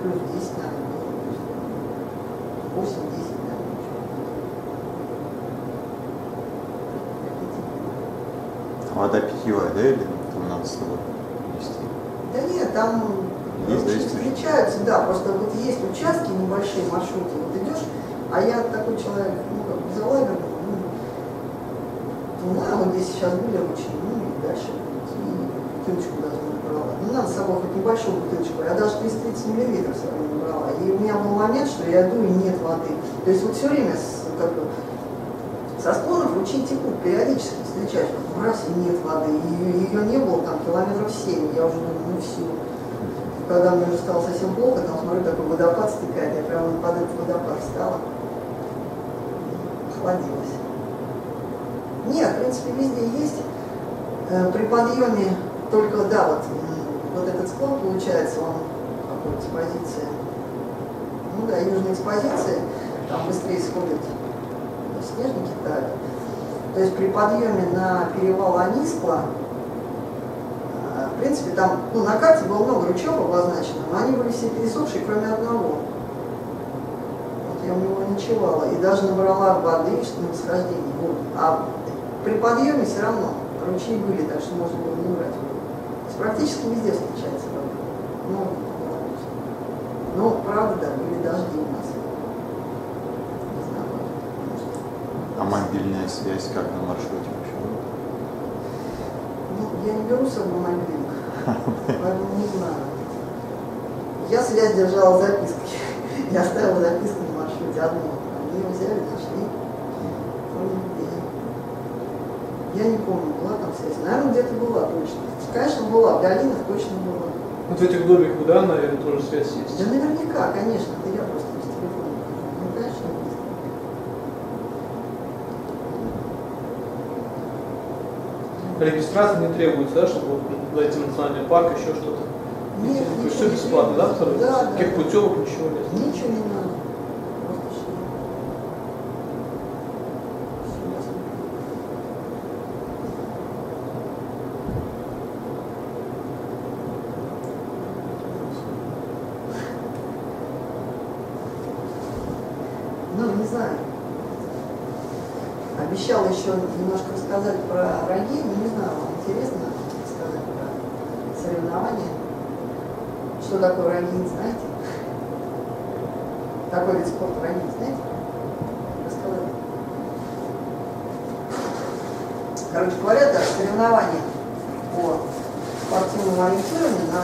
плюс 10, наверное, было. 8-10, наверное. Вода питьевая, да, или там надо с собой вести? Да нет, там Есть, есть встречаются, да, просто вот есть участки небольшие, маршруты, вот идешь, а я такой человек, ну, как бы залагер, ну, тумна, вот здесь сейчас были очень, ну, и дальше, и бутылочку даже набрала. Ну, надо с собой хоть небольшую бутылочку, я даже 330 миллилитров с собой набрала. И у меня был момент, что я иду и нет воды. То есть вот все время с, как бы, со склонов ручьи текут, периодически встречаешь, вот раз и нет воды, и ее не было там километров 7, я уже думаю, ну все. Когда мне уже стало совсем плохо, там смотрю, такой водопад стекает, я прямо под этот водопад встала, охладилась. Нет, в принципе, везде есть. Э, При подъеме только, да, вот, вот этот склон получается, он какой экспозиции. Ну да, южная экспозиция, там быстрее сходят снежники тают. То есть при подъеме на перевал Анискла, э, в принципе, там, ну, на карте было много ручьев обозначено, но они были все пересохшие, кроме одного. Вот я у него ночевала и даже набрала воды что на восхождении. Вот. А при подъеме все равно ручьи были, так что можно было не брать практически везде встречается вода. Ну, Беларусь. Ну, правда, да, были дожди у нас. Не знаю, может, А мобильная связь как на маршруте вообще? Ну, я не беру с собой мобильник, <laughs> поэтому не знаю. Я связь держала запиской. <laughs> Я оставила записку на маршруте одну. Они ее взяли, нашли. Вроде где. Я не помню, была там связь. Наверное, где-то была точно. Конечно, была. В долинах точно была. Вот в этих домиках, да, наверное, тоже связь есть. Да наверняка, конечно. Это я просто без телефона. Ну, конечно, есть. Регистрация не требуется, да, чтобы зайти в национальный парк, еще что-то. Нет, То есть все бесплатно, да, второй? Да, да. Каких путевок, ничего нет. Ничего не надо. Просто шли. Всё ясно. Ну, не знаю. Обещал еще немножко рассказать про роги, но не знаю, вам интересно рассказать про соревнования? Что такое роги, знаете? Такой вид спорта роги, знаете? Рассказать. Короче говоря, это соревнования по спортивному ориентированию на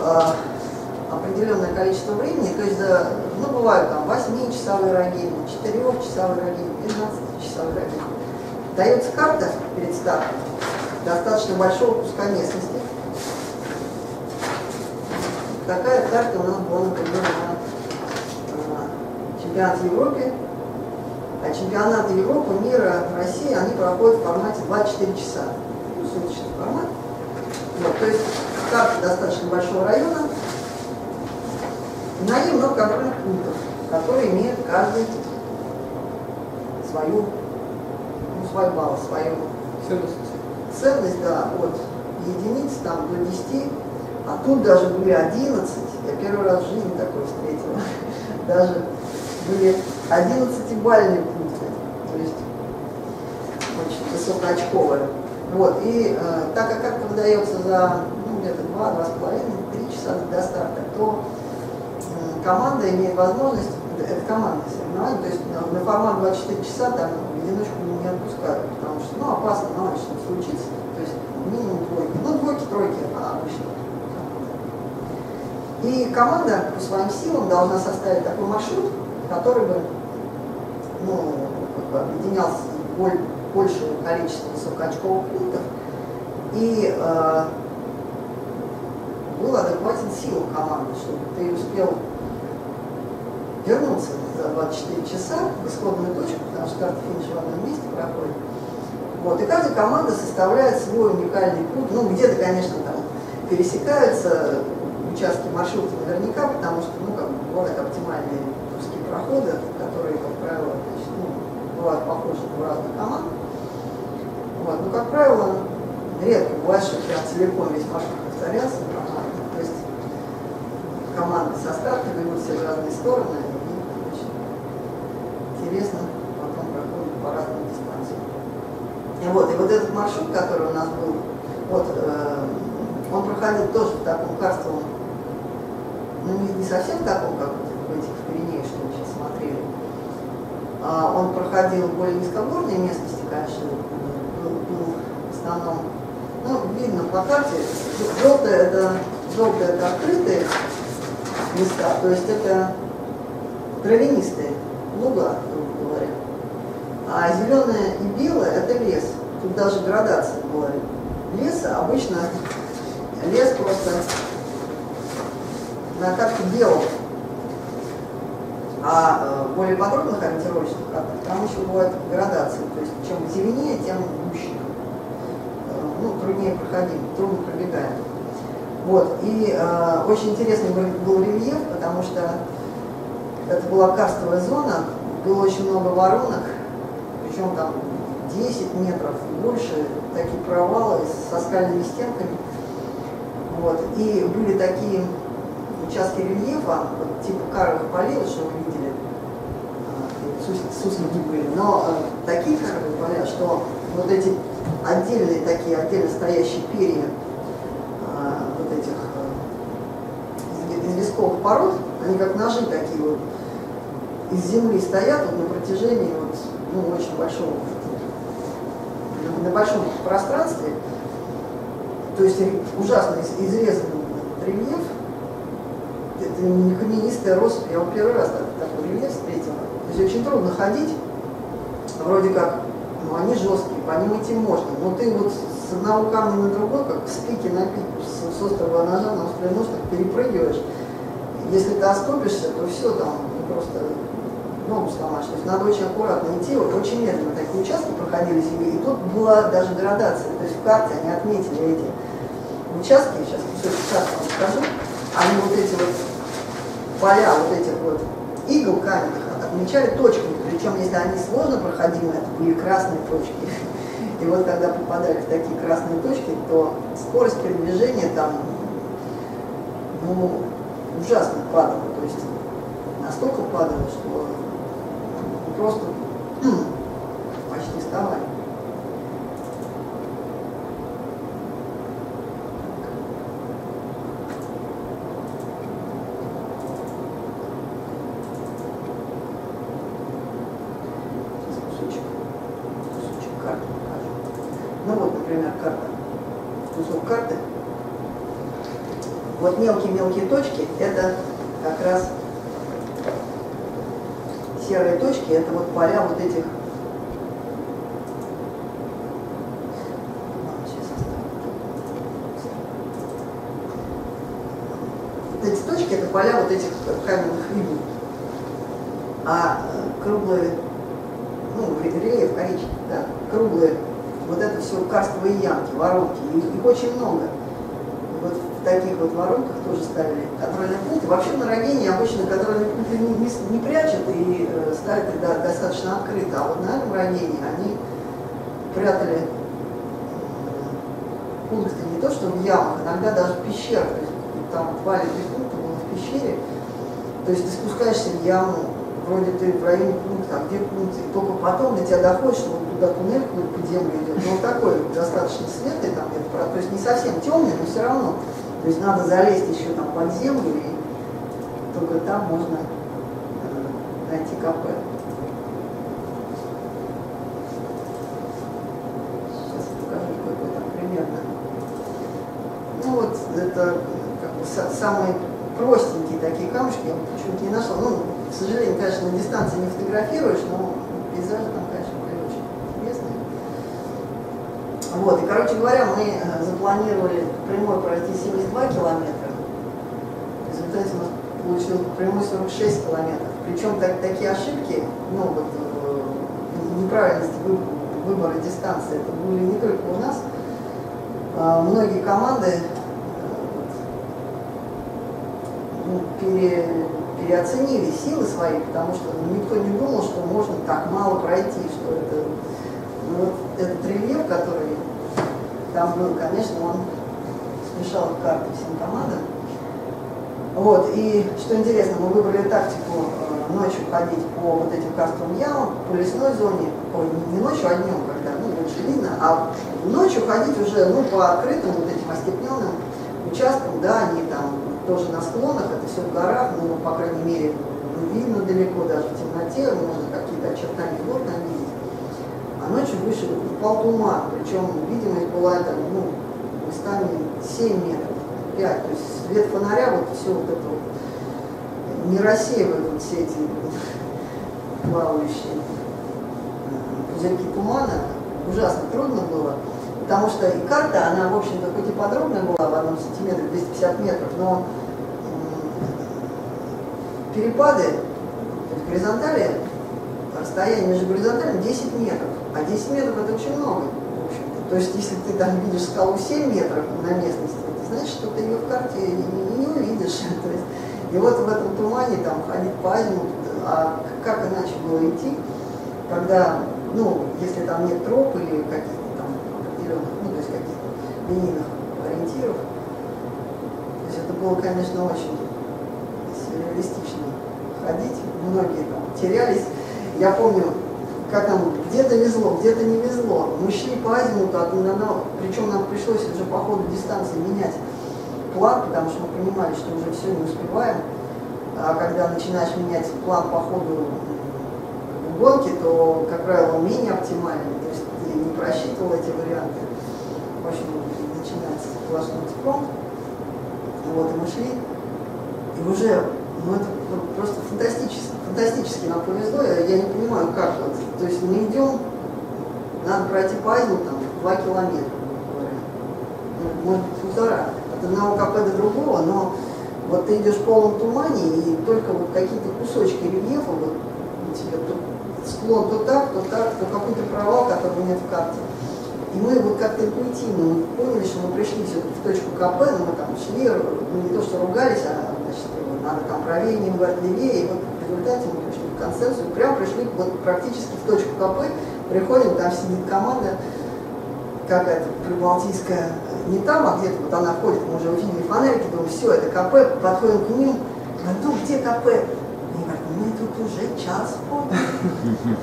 а, определенное количество времени, то есть, да, ну, бывают там 8-часовые роги, 4-часовые роги, 12-часовые роги. Дается карта перед стартом, достаточно большого куска местности. Такая карта у нас была, например, на чемпионате Европы, а чемпионаты Европы, мира, России, они проходят в формате 24 часа. Ну, суточный формат. Вот, то есть карта достаточно большого района, на ней много контрольных пунктов, которые имеют каждый свою, ну, свой балл, свою Ценность. ценность, да, от единиц там до 10, а тут даже были 11, я первый раз в жизни такое встретила, даже были 11-бальные пункты, то есть очень высокоочковые. Вот, и э, так как карта выдается за ну, где-то 2-2,5-3 часа до старта, то э, команда имеет возможность, это командное соревнование, то есть на, на формат 24 часа там в одиночку не отпускают, потому что ну, опасно, ли что случится, то есть минимум двойки, ну двойки, тройки обычно И команда по своим силам должна составить такой маршрут, который бы ну, объединял боль, большее количество высокоочковых пунктов и э, был адекватен силам команды, чтобы ты успел вернуться за 24 часа в исходную точку, потому что карта финиш в одном месте проходит. Вот. И каждая команда составляет свой уникальный путь. Ну, где-то, конечно, там пересекаются участки маршрута наверняка, потому что, ну, как бы, бывают оптимальные узкие проходы, которые, как правило, значит, ну, бывают похожи у разных команд. Вот. Но, как правило, редко бывает, что прям целиком весь маршрут повторялся. То есть команды со старта ведут все в разные стороны, и очень интересно потом проходит по разным дистанциям. И вот, и вот этот маршрут, который у нас был, вот, э, он проходил тоже в таком карстовом ну не, не совсем таком, как в этих что мы сейчас смотрели. А, он проходил в более низкогорной местности, конечно, был, был в основном, ну, видно по карте, желтое это, желтое это открытые места, то есть это травянистые луга, грубо говоря. А зеленое и белое это лес. Тут даже градация была леса. Обычно лес просто на карте белых, а э, более подробных ориентировочных картах там еще бывают градации, то есть чем зеленее, тем гуще. Э, ну, труднее проходим, трудно пробегаем. Вот, и э, очень интересный был рельеф, потому что это была карстовая зона, было очень много воронок, причем там 10 метров и больше, такие провалы со скальными стенками. Вот, и были такие участки рельефа, вот, типа каровых полей, что вы видели, а, суслики были, но э, такие каровые поля, что вот эти отдельные такие, отдельно стоящие перья э, вот этих э, из лесковых пород, они как ножи такие вот из земли стоят вот на протяжении вот, ну, очень большого, на большом пространстве, то есть ужасно изрезанный рельеф, это не каменистая россыпь, я вот первый раз так, такой рельеф встретила. То есть очень трудно ходить, вроде как, ну они жесткие, по ним идти можно, но ты вот с одного камня на другой, как с пики на пику, с, с острого ножа на острый нож, так перепрыгиваешь. Если ты оступишься, то все там просто ногу сломаешь. То есть надо очень аккуратно идти, вот очень медленно такие участки проходили себе, и тут была даже градация, то есть в карте они отметили эти участки, сейчас карты вам скажу, они вот эти вот поля вот этих вот игл каменных отмечали точками, причем если они сложно проходимы, это были красные точки. И вот когда попадали в такие красные точки, то скорость передвижения там ну, ужасно падала. То есть настолько падала, что просто <clears throat> почти вставали. мелкие-мелкие точки, это как раз серые точки, это вот поля вот этих вот эти точки это поля вот этих каменных игл. А э, круглые, ну, рельеф коричневый, да, круглые, вот это все карстовые ямки, воронки, их, их очень много в таких вот воронках тоже ставили контрольные пункты. Вообще на Рогене обычно контрольные пункты не, не, не прячут и э, ставят их да, достаточно открыто. А вот на этом Рогене они прятали э, пункты не то что в ямах, иногда даже в пещерах. То есть там два или три пункта было в пещере. То есть ты спускаешься в яму, вроде ты в районе пункта, а где пункт, и только потом до тебя доходит, что вот туда туннель под землю идет. Но вот такой достаточно светлый там где-то, то есть не совсем темный, но все равно. То есть надо залезть еще там под землю, и только там можно э, найти КП. Сейчас покажу, какой там примерно. Ну вот это как бы самый простенькие такие камушки, я вот почему-то не нашла. Ну, к сожалению, конечно, на дистанции не фотографируешь, но пейзажи там, конечно, очень интересные. Вот, и, короче говоря, мы э, запланировали прямой пройти 72 километра. В результате у нас получилось прямой 46 километров. Причем так, такие ошибки, ну вот э, неправильности вы- выбора дистанции, это были не только у нас. А, Многие команды э, ну, пере- переоценили силы свои, потому что ну, никто не думал, что можно так мало пройти, что это ну, вот этот рельеф, который там был, конечно, он смешал карты всем командам. Вот, и что интересно, мы выбрали тактику э, ночью ходить по вот этим карстовым ямам, по лесной зоне, не- не ночью, а днем, когда ну, лучше видно, а ночью ходить уже ну, по открытым вот этим остепненным участкам, да, они там тоже на склонах, это все в горах, но, по крайней мере, ну, видно далеко, даже в темноте, можно какие-то очертания гор видеть. А ночью выше упал туман, причем видимость была там, ну, местами 7 метров, 5. То есть свет фонаря, вот все вот это вот, не рассеивает вот все эти плавающие пузырьки тумана. Ужасно трудно было, потому что и карта, она, в общем-то, хоть и подробная была в одном сантиметре, 250 метров, но перепады, то есть горизонтали, расстояние между горизонталями 10 метров, а 10 метров это очень много, в общем-то. То есть если ты там видишь скалу 7 метров на местности, это значит, что ты ее в карте не, не увидишь. <laughs> То есть, и вот в этом тумане там ходить по азимуту, а как иначе было идти, когда, ну, если там нет троп или каких-то там определенных, ну, то есть каких-то линейных ориентиров, то есть это было, конечно, очень сюрреалистично ходить, многие там терялись. Я помню, как нам где-то везло, где-то не везло. Мы шли по азимуту, от причем нам пришлось уже по ходу дистанции менять план, потому что мы понимали, что уже все не успеваем. А когда начинаешь менять план по ходу гонки, то, как правило, он менее оптимальный, то есть ты не просчитывал эти варианты. В общем, начинается сплошной экспромт. Вот, и мы шли, и уже, ну это просто фантастически, фантастически нам повезло, я, я не понимаю, как вот. То есть мы идем, надо пройти по азимуту там 2 километра. Ну, может быть, полтора. От одного КП до другого, но вот ты идешь в полном тумане, и только вот какие-то кусочки рельефа, вот у тебя то склон то так, то так, то какой-то провал, которого нет в карте. И мы вот как-то интуитивно мы поняли, что мы пришли в точку КП, но мы там шли, ну не то что ругались, а значит, надо там правее, не левее, и вот в результате мы пришли к консенсусу, прям пришли вот практически в точку КП, приходим, там сидит команда, какая-то прибалтийская, не там, а где-то вот она ходит, мы уже увидели фонарики, думаем, все, это КП, подходим к ним, ну где КП? Они говорят, мы тут уже час ходим,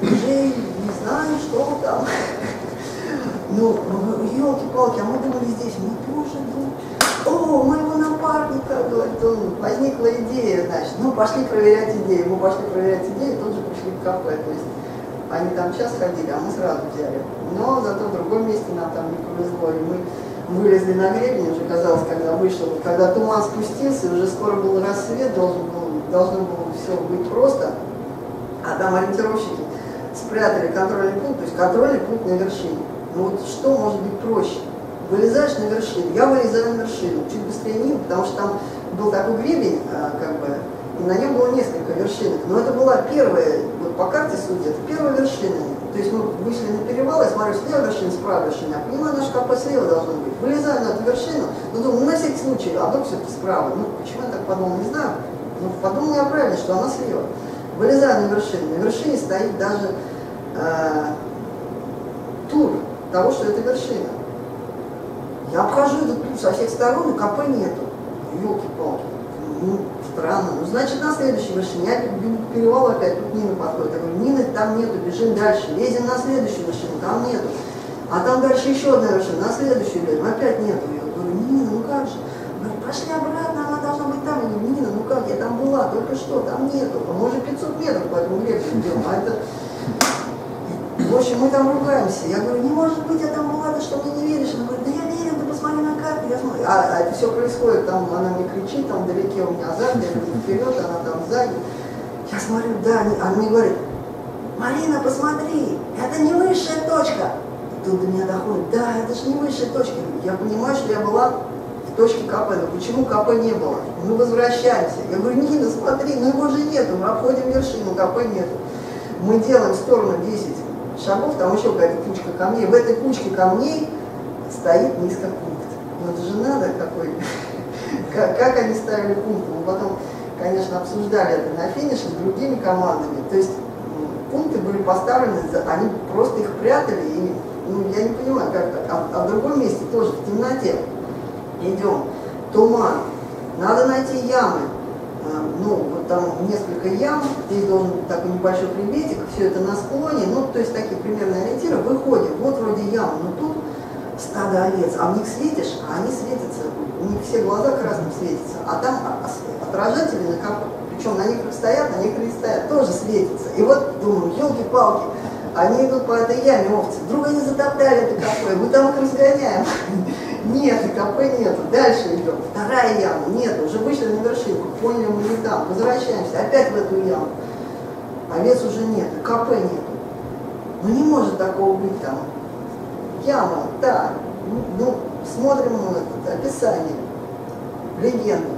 уже не знаю, что там. <laughs> Ну, елки-палки, а мы думали здесь, мы О, моего напарника, возникла идея, значит, ну пошли проверять идею. Мы пошли проверять идею, тут же пришли в кафе. То есть они там час ходили, а мы сразу взяли. Но зато в другом месте нам там не повезло, и мы вылезли на гребень, уже казалось, когда вышел, когда туман спустился, уже скоро был рассвет, должен был, должно было все быть просто, а там ориентировщики спрятали контрольный пункт, то есть контрольный пункт на вершине. Ну вот что может быть проще? Вылезаешь на вершину, я вылезаю на вершину, чуть быстрее ним, потому что там был такой гребень, а, как бы, и на нем было несколько вершинок. Но это была первая, вот по карте судя, это первая вершина. То есть мы вышли на перевал, я смотрю, слева вершина, справа вершина, я понимаю, наш КП слева должно быть. Вылезаю на эту вершину, но думаю, ну, на всякий случай, а вдруг все-таки справа. Ну, почему я так подумал, не знаю. Но подумал я правильно, что она слева. Вылезаю на вершину, на вершине стоит даже э, тур того, что это вершина. Я обхожу этот тур со всех сторон, и КП нету. Елки-палки. Ну, странно. Ну, значит, на следующей вершине. Я бегу к перевалу опять, тут Нина подходит. Я говорю, Нины там нету, бежим дальше. Лезем на следующую вершину, там нету. А там дальше еще одна вершина, на следующую лезем, опять нету. Я говорю, Нина, ну как же? Говорит, пошли обратно, она должна быть там. Я говорю, Нина, ну как, я там была, только что, там нету. А уже 500 метров по этому гребню идем, а это... В общем, мы там ругаемся. Я говорю, не может быть, я там была, ты что, мне не веришь? Я смотрю, а, а все происходит, там она мне кричит, там вдалеке у меня сзади, я иду вперед, она там сзади. Я смотрю, да, они- она мне говорит, Марина, посмотри, это не высшая точка. И тут до меня доходит, да, это же не высшая точка. Я понимаю, что я была в точке КП, но почему КП не было? Мы возвращаемся. Я говорю, Нина, смотри, ну его же нету, мы обходим вершину, КП нету. Мы делаем в сторону 10 шагов, там еще какая-то кучка камней. В этой кучке камней стоит низкопункт. Ну это же надо какой, как, как они ставили пункт. Мы потом, конечно, обсуждали это на финише с другими командами. То есть пункты были поставлены, они просто их прятали, и ну, я не понимаю, как так. А, а в другом месте тоже в темноте идем, туман, надо найти ямы. А, Ну, вот там несколько ям, здесь должен быть такой небольшой хребетик, все это на склоне, ну, то есть такие примерные ориентиры, выходим, вот вроде яма, но тут стадо овец, а в них светишь, а они светятся, у них все глаза красным светятся, а там отражатели на кап- причем на некоторых стоят, на некоторых не стоят, тоже светятся. И вот думаю, елки-палки, они идут по этой яме овцы, вдруг они затоптали это кафе, мы там их разгоняем. <laughs> Нет, и КП нету. Дальше идем. Вторая яма. Нет, уже вышли на вершинку. Поняли, мы не там. Возвращаемся. Опять в эту яму. Овец уже нет. и КП нету. Ну не может такого быть там. Яма, да. Ну, смотрим мы это, описание. Легенду.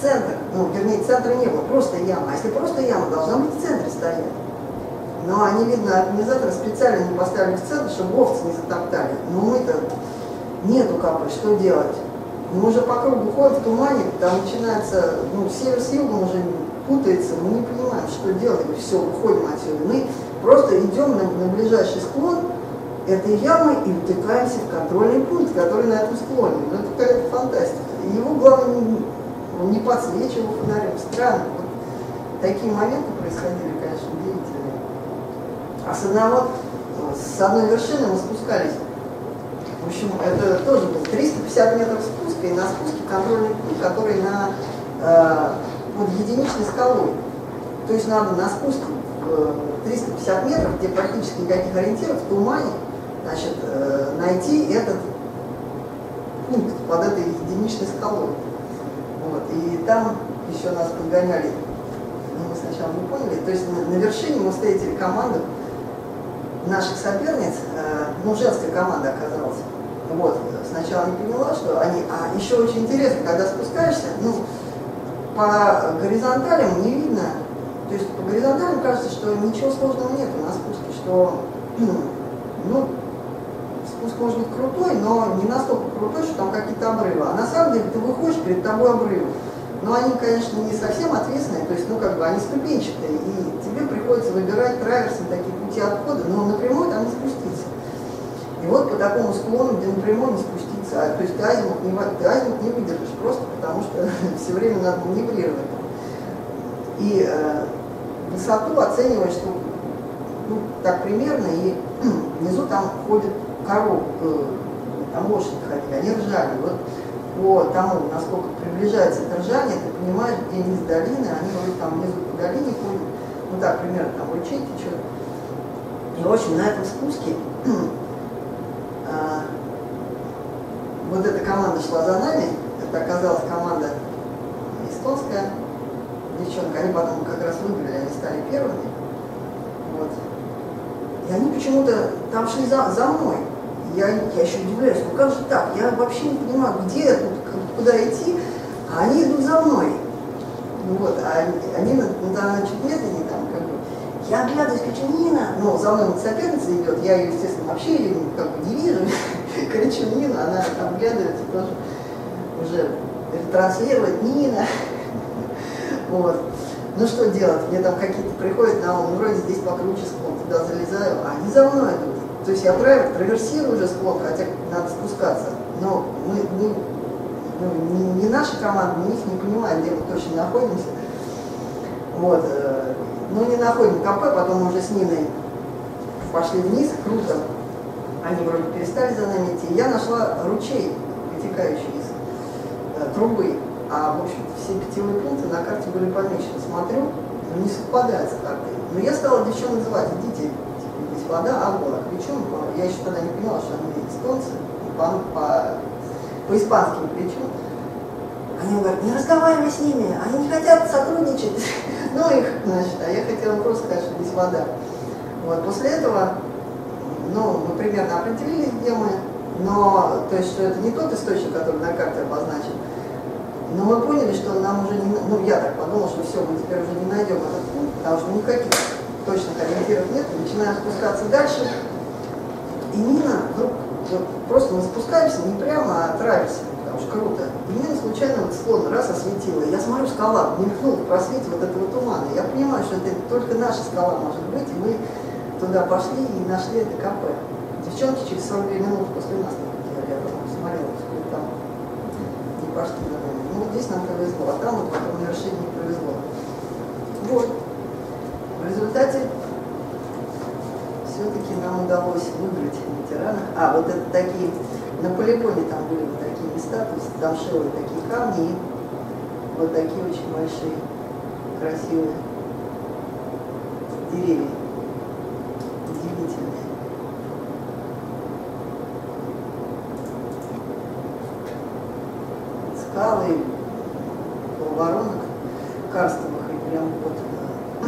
Центр. Ну, вернее, центра не было. Просто яма. А если просто яма, должна быть в центре стоять. Но они, видно, организаторы специально не поставили в центр, чтобы овцы не затоптали. Но мы-то нету капы, что делать? Мы уже по кругу ходим в тумане, там начинается, ну, север с югом уже путается, мы не понимаем, что делать, все, выходим отсюда. Мы просто идем на, на ближайший склон этой ямы и утыкаемся в контрольный пункт, который на этом склоне. Ну, это какая-то фантастика. Его, главное, не, он не подсвечивал фонарем. Странно. Вот такие моменты происходили, конечно, удивительные. А с одного, с одной вершины мы спускались в общем, это тоже был 350 метров спуска, и на спуске контрольный пункт, который на, э, под единичной скалой. То есть надо на спуске э, 350 метров, где практически никаких ориентиров, в тумане, значит, э, найти этот пункт под этой единичной скалой. Вот. И там еще нас подгоняли, ну, мы сначала не поняли, то есть на, на вершине мы встретили команду, наших соперниц, э, ну, женская команда оказалась. Вот, сначала не поняла, что они... А еще очень интересно, когда спускаешься, ну, по горизонталям не видно, то есть по горизонталям кажется, что ничего сложного нет на спуске, что, <clears throat> ну, быть крутой, но не настолько крутой, что там какие-то обрывы. А на самом деле ты выходишь, перед тобой обрывы. Но они, конечно, не совсем ответственные, то есть, ну, как бы они ступенчатые, и тебе приходится выбирать траверсы, такие пути отхода, но напрямую там не спуститься. И вот по такому склону, где напрямую не спуститься, а, то есть ты азимут не, ты азимут не выдержишь, просто потому что <laughs> все время надо маневрировать. И э, высоту оцениваешь, что ну, так примерно, и <clears throat> внизу там ходят коровы, э, там ходили, они ржали. Вот по тому, насколько приближается это ржание, ты понимаешь, где низ долины, они вроде там внизу по долине ходят, ну так, примерно, там ручей течет. И, в общем, на этом спуске <clears throat> а, вот эта команда шла за нами, это оказалась команда эстонская, девчонка, они потом как раз выиграли, они стали первыми. Вот. И они почему-то там шли за, за мной. Я, я еще удивляюсь, ну как же так? Я вообще не понимаю, где тут, куда идти, а они идут за мной. Ну вот, а они, они ну, да, чуть медленнее там, как бы. Я оглядываюсь, кричу, Нина, ну, за мной вот соперница идет, я ее, естественно, вообще ее как бы не вижу. <laughs> кричу, Нина, она там оглядывается тоже уже транслирует Нина. <laughs> Вот. Ну что делать? Мне там какие-то приходят на ум, ну, вроде здесь покруче склон, туда залезаю, а они за мной идут. То есть я правильно траверсирую уже склон, хотя надо спускаться. Но мы, мы- ну, не, не наша команда, мы их не понимаем, где мы точно находимся. Вот. э, Ну, не находим КП, потом уже с Ниной пошли вниз, круто. Они вроде перестали за нами идти. Я нашла ручей, вытекающий из э, трубы. А, в общем все питьевые пункты на карте были помечены. Смотрю, не совпадает с картой. Но я стала девчонок называть, идите, типа, здесь вода, а была. Причем я еще тогда не поняла, что они эстонцы, по, по по-испански кричу. Они говорят, не разговаривай с ними, они не хотят сотрудничать. <laughs> Ну их, значит, а я хотела просто сказать, что здесь вода. Вот, после этого, ну, мы примерно определились, где мы, но, то есть, что это не тот источник, который на карте обозначен, но мы поняли, что нам уже не, ну, я так подумала, что все, мы теперь уже не найдем этот пункт, потому что никаких точных ориентиров нет, начинаем спускаться дальше, и Нина вдруг, вот, просто мы спускаемся не прямо, а траверсом, потому что круто. И Нина случайно вот склон раз осветила. Я смотрю, скала мелькнула в просвете вот этого тумана. Я понимаю, что это только наша скала может быть, и мы туда пошли и нашли это кафе. Девчонки через 42 минуты после нас я смотрела, сколько там не пошли нами. Ну, здесь нам повезло, а там вот потом вершине не повезло. Вот. В результате все-таки нам удалось выбрать ветеранов. А, вот это такие, на полигоне там были вот такие места, то есть замшелые такие камни и вот такие очень большие, красивые деревья. Удивительные. Скалы, полуворонок карстовых и прям вот э,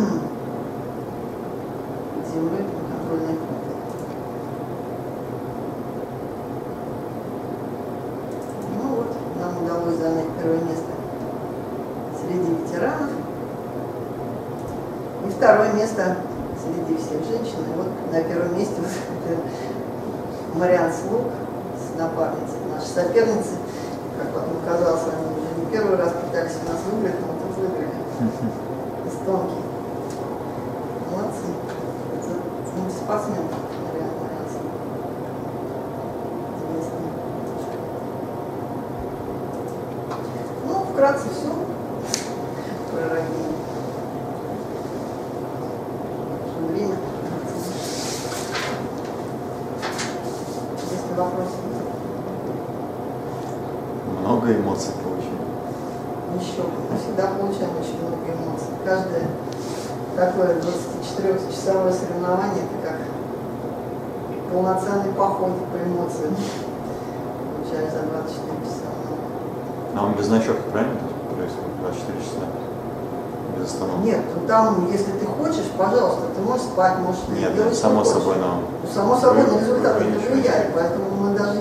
землей контрольные пункты. Ну вот, нам удалось занять первое место среди ветеранов. И второе место среди всех женщин. И вот на первом месте вот это Мариан Слуг с напарницей, наши соперницы. Как потом оказалось, они уже не первый раз пытались у нас выиграть, но тут выиграли. Эстонки. Молодцы. Это, ну, спортсмен. Мариан Мариан Слуг. Известный. Ну, вкратце все про ранение. Что Время. Если вопросы есть, Много эмоций получили. еще бы. Мы всегда получаем очень много эмоций. Каждое такое 24-часовое соревнование это как полноценный поход по эмоциям. Получаешь за 24 часа. Без ночевки, правильно происходит? 24 часа. Без остановки. Нет, ну там, если ты хочешь, пожалуйста, ты можешь спать, можешь Нет, делать, само собой, но Ну, само собой, на Вы- результат вы это ничего не влияет, поэтому мы даже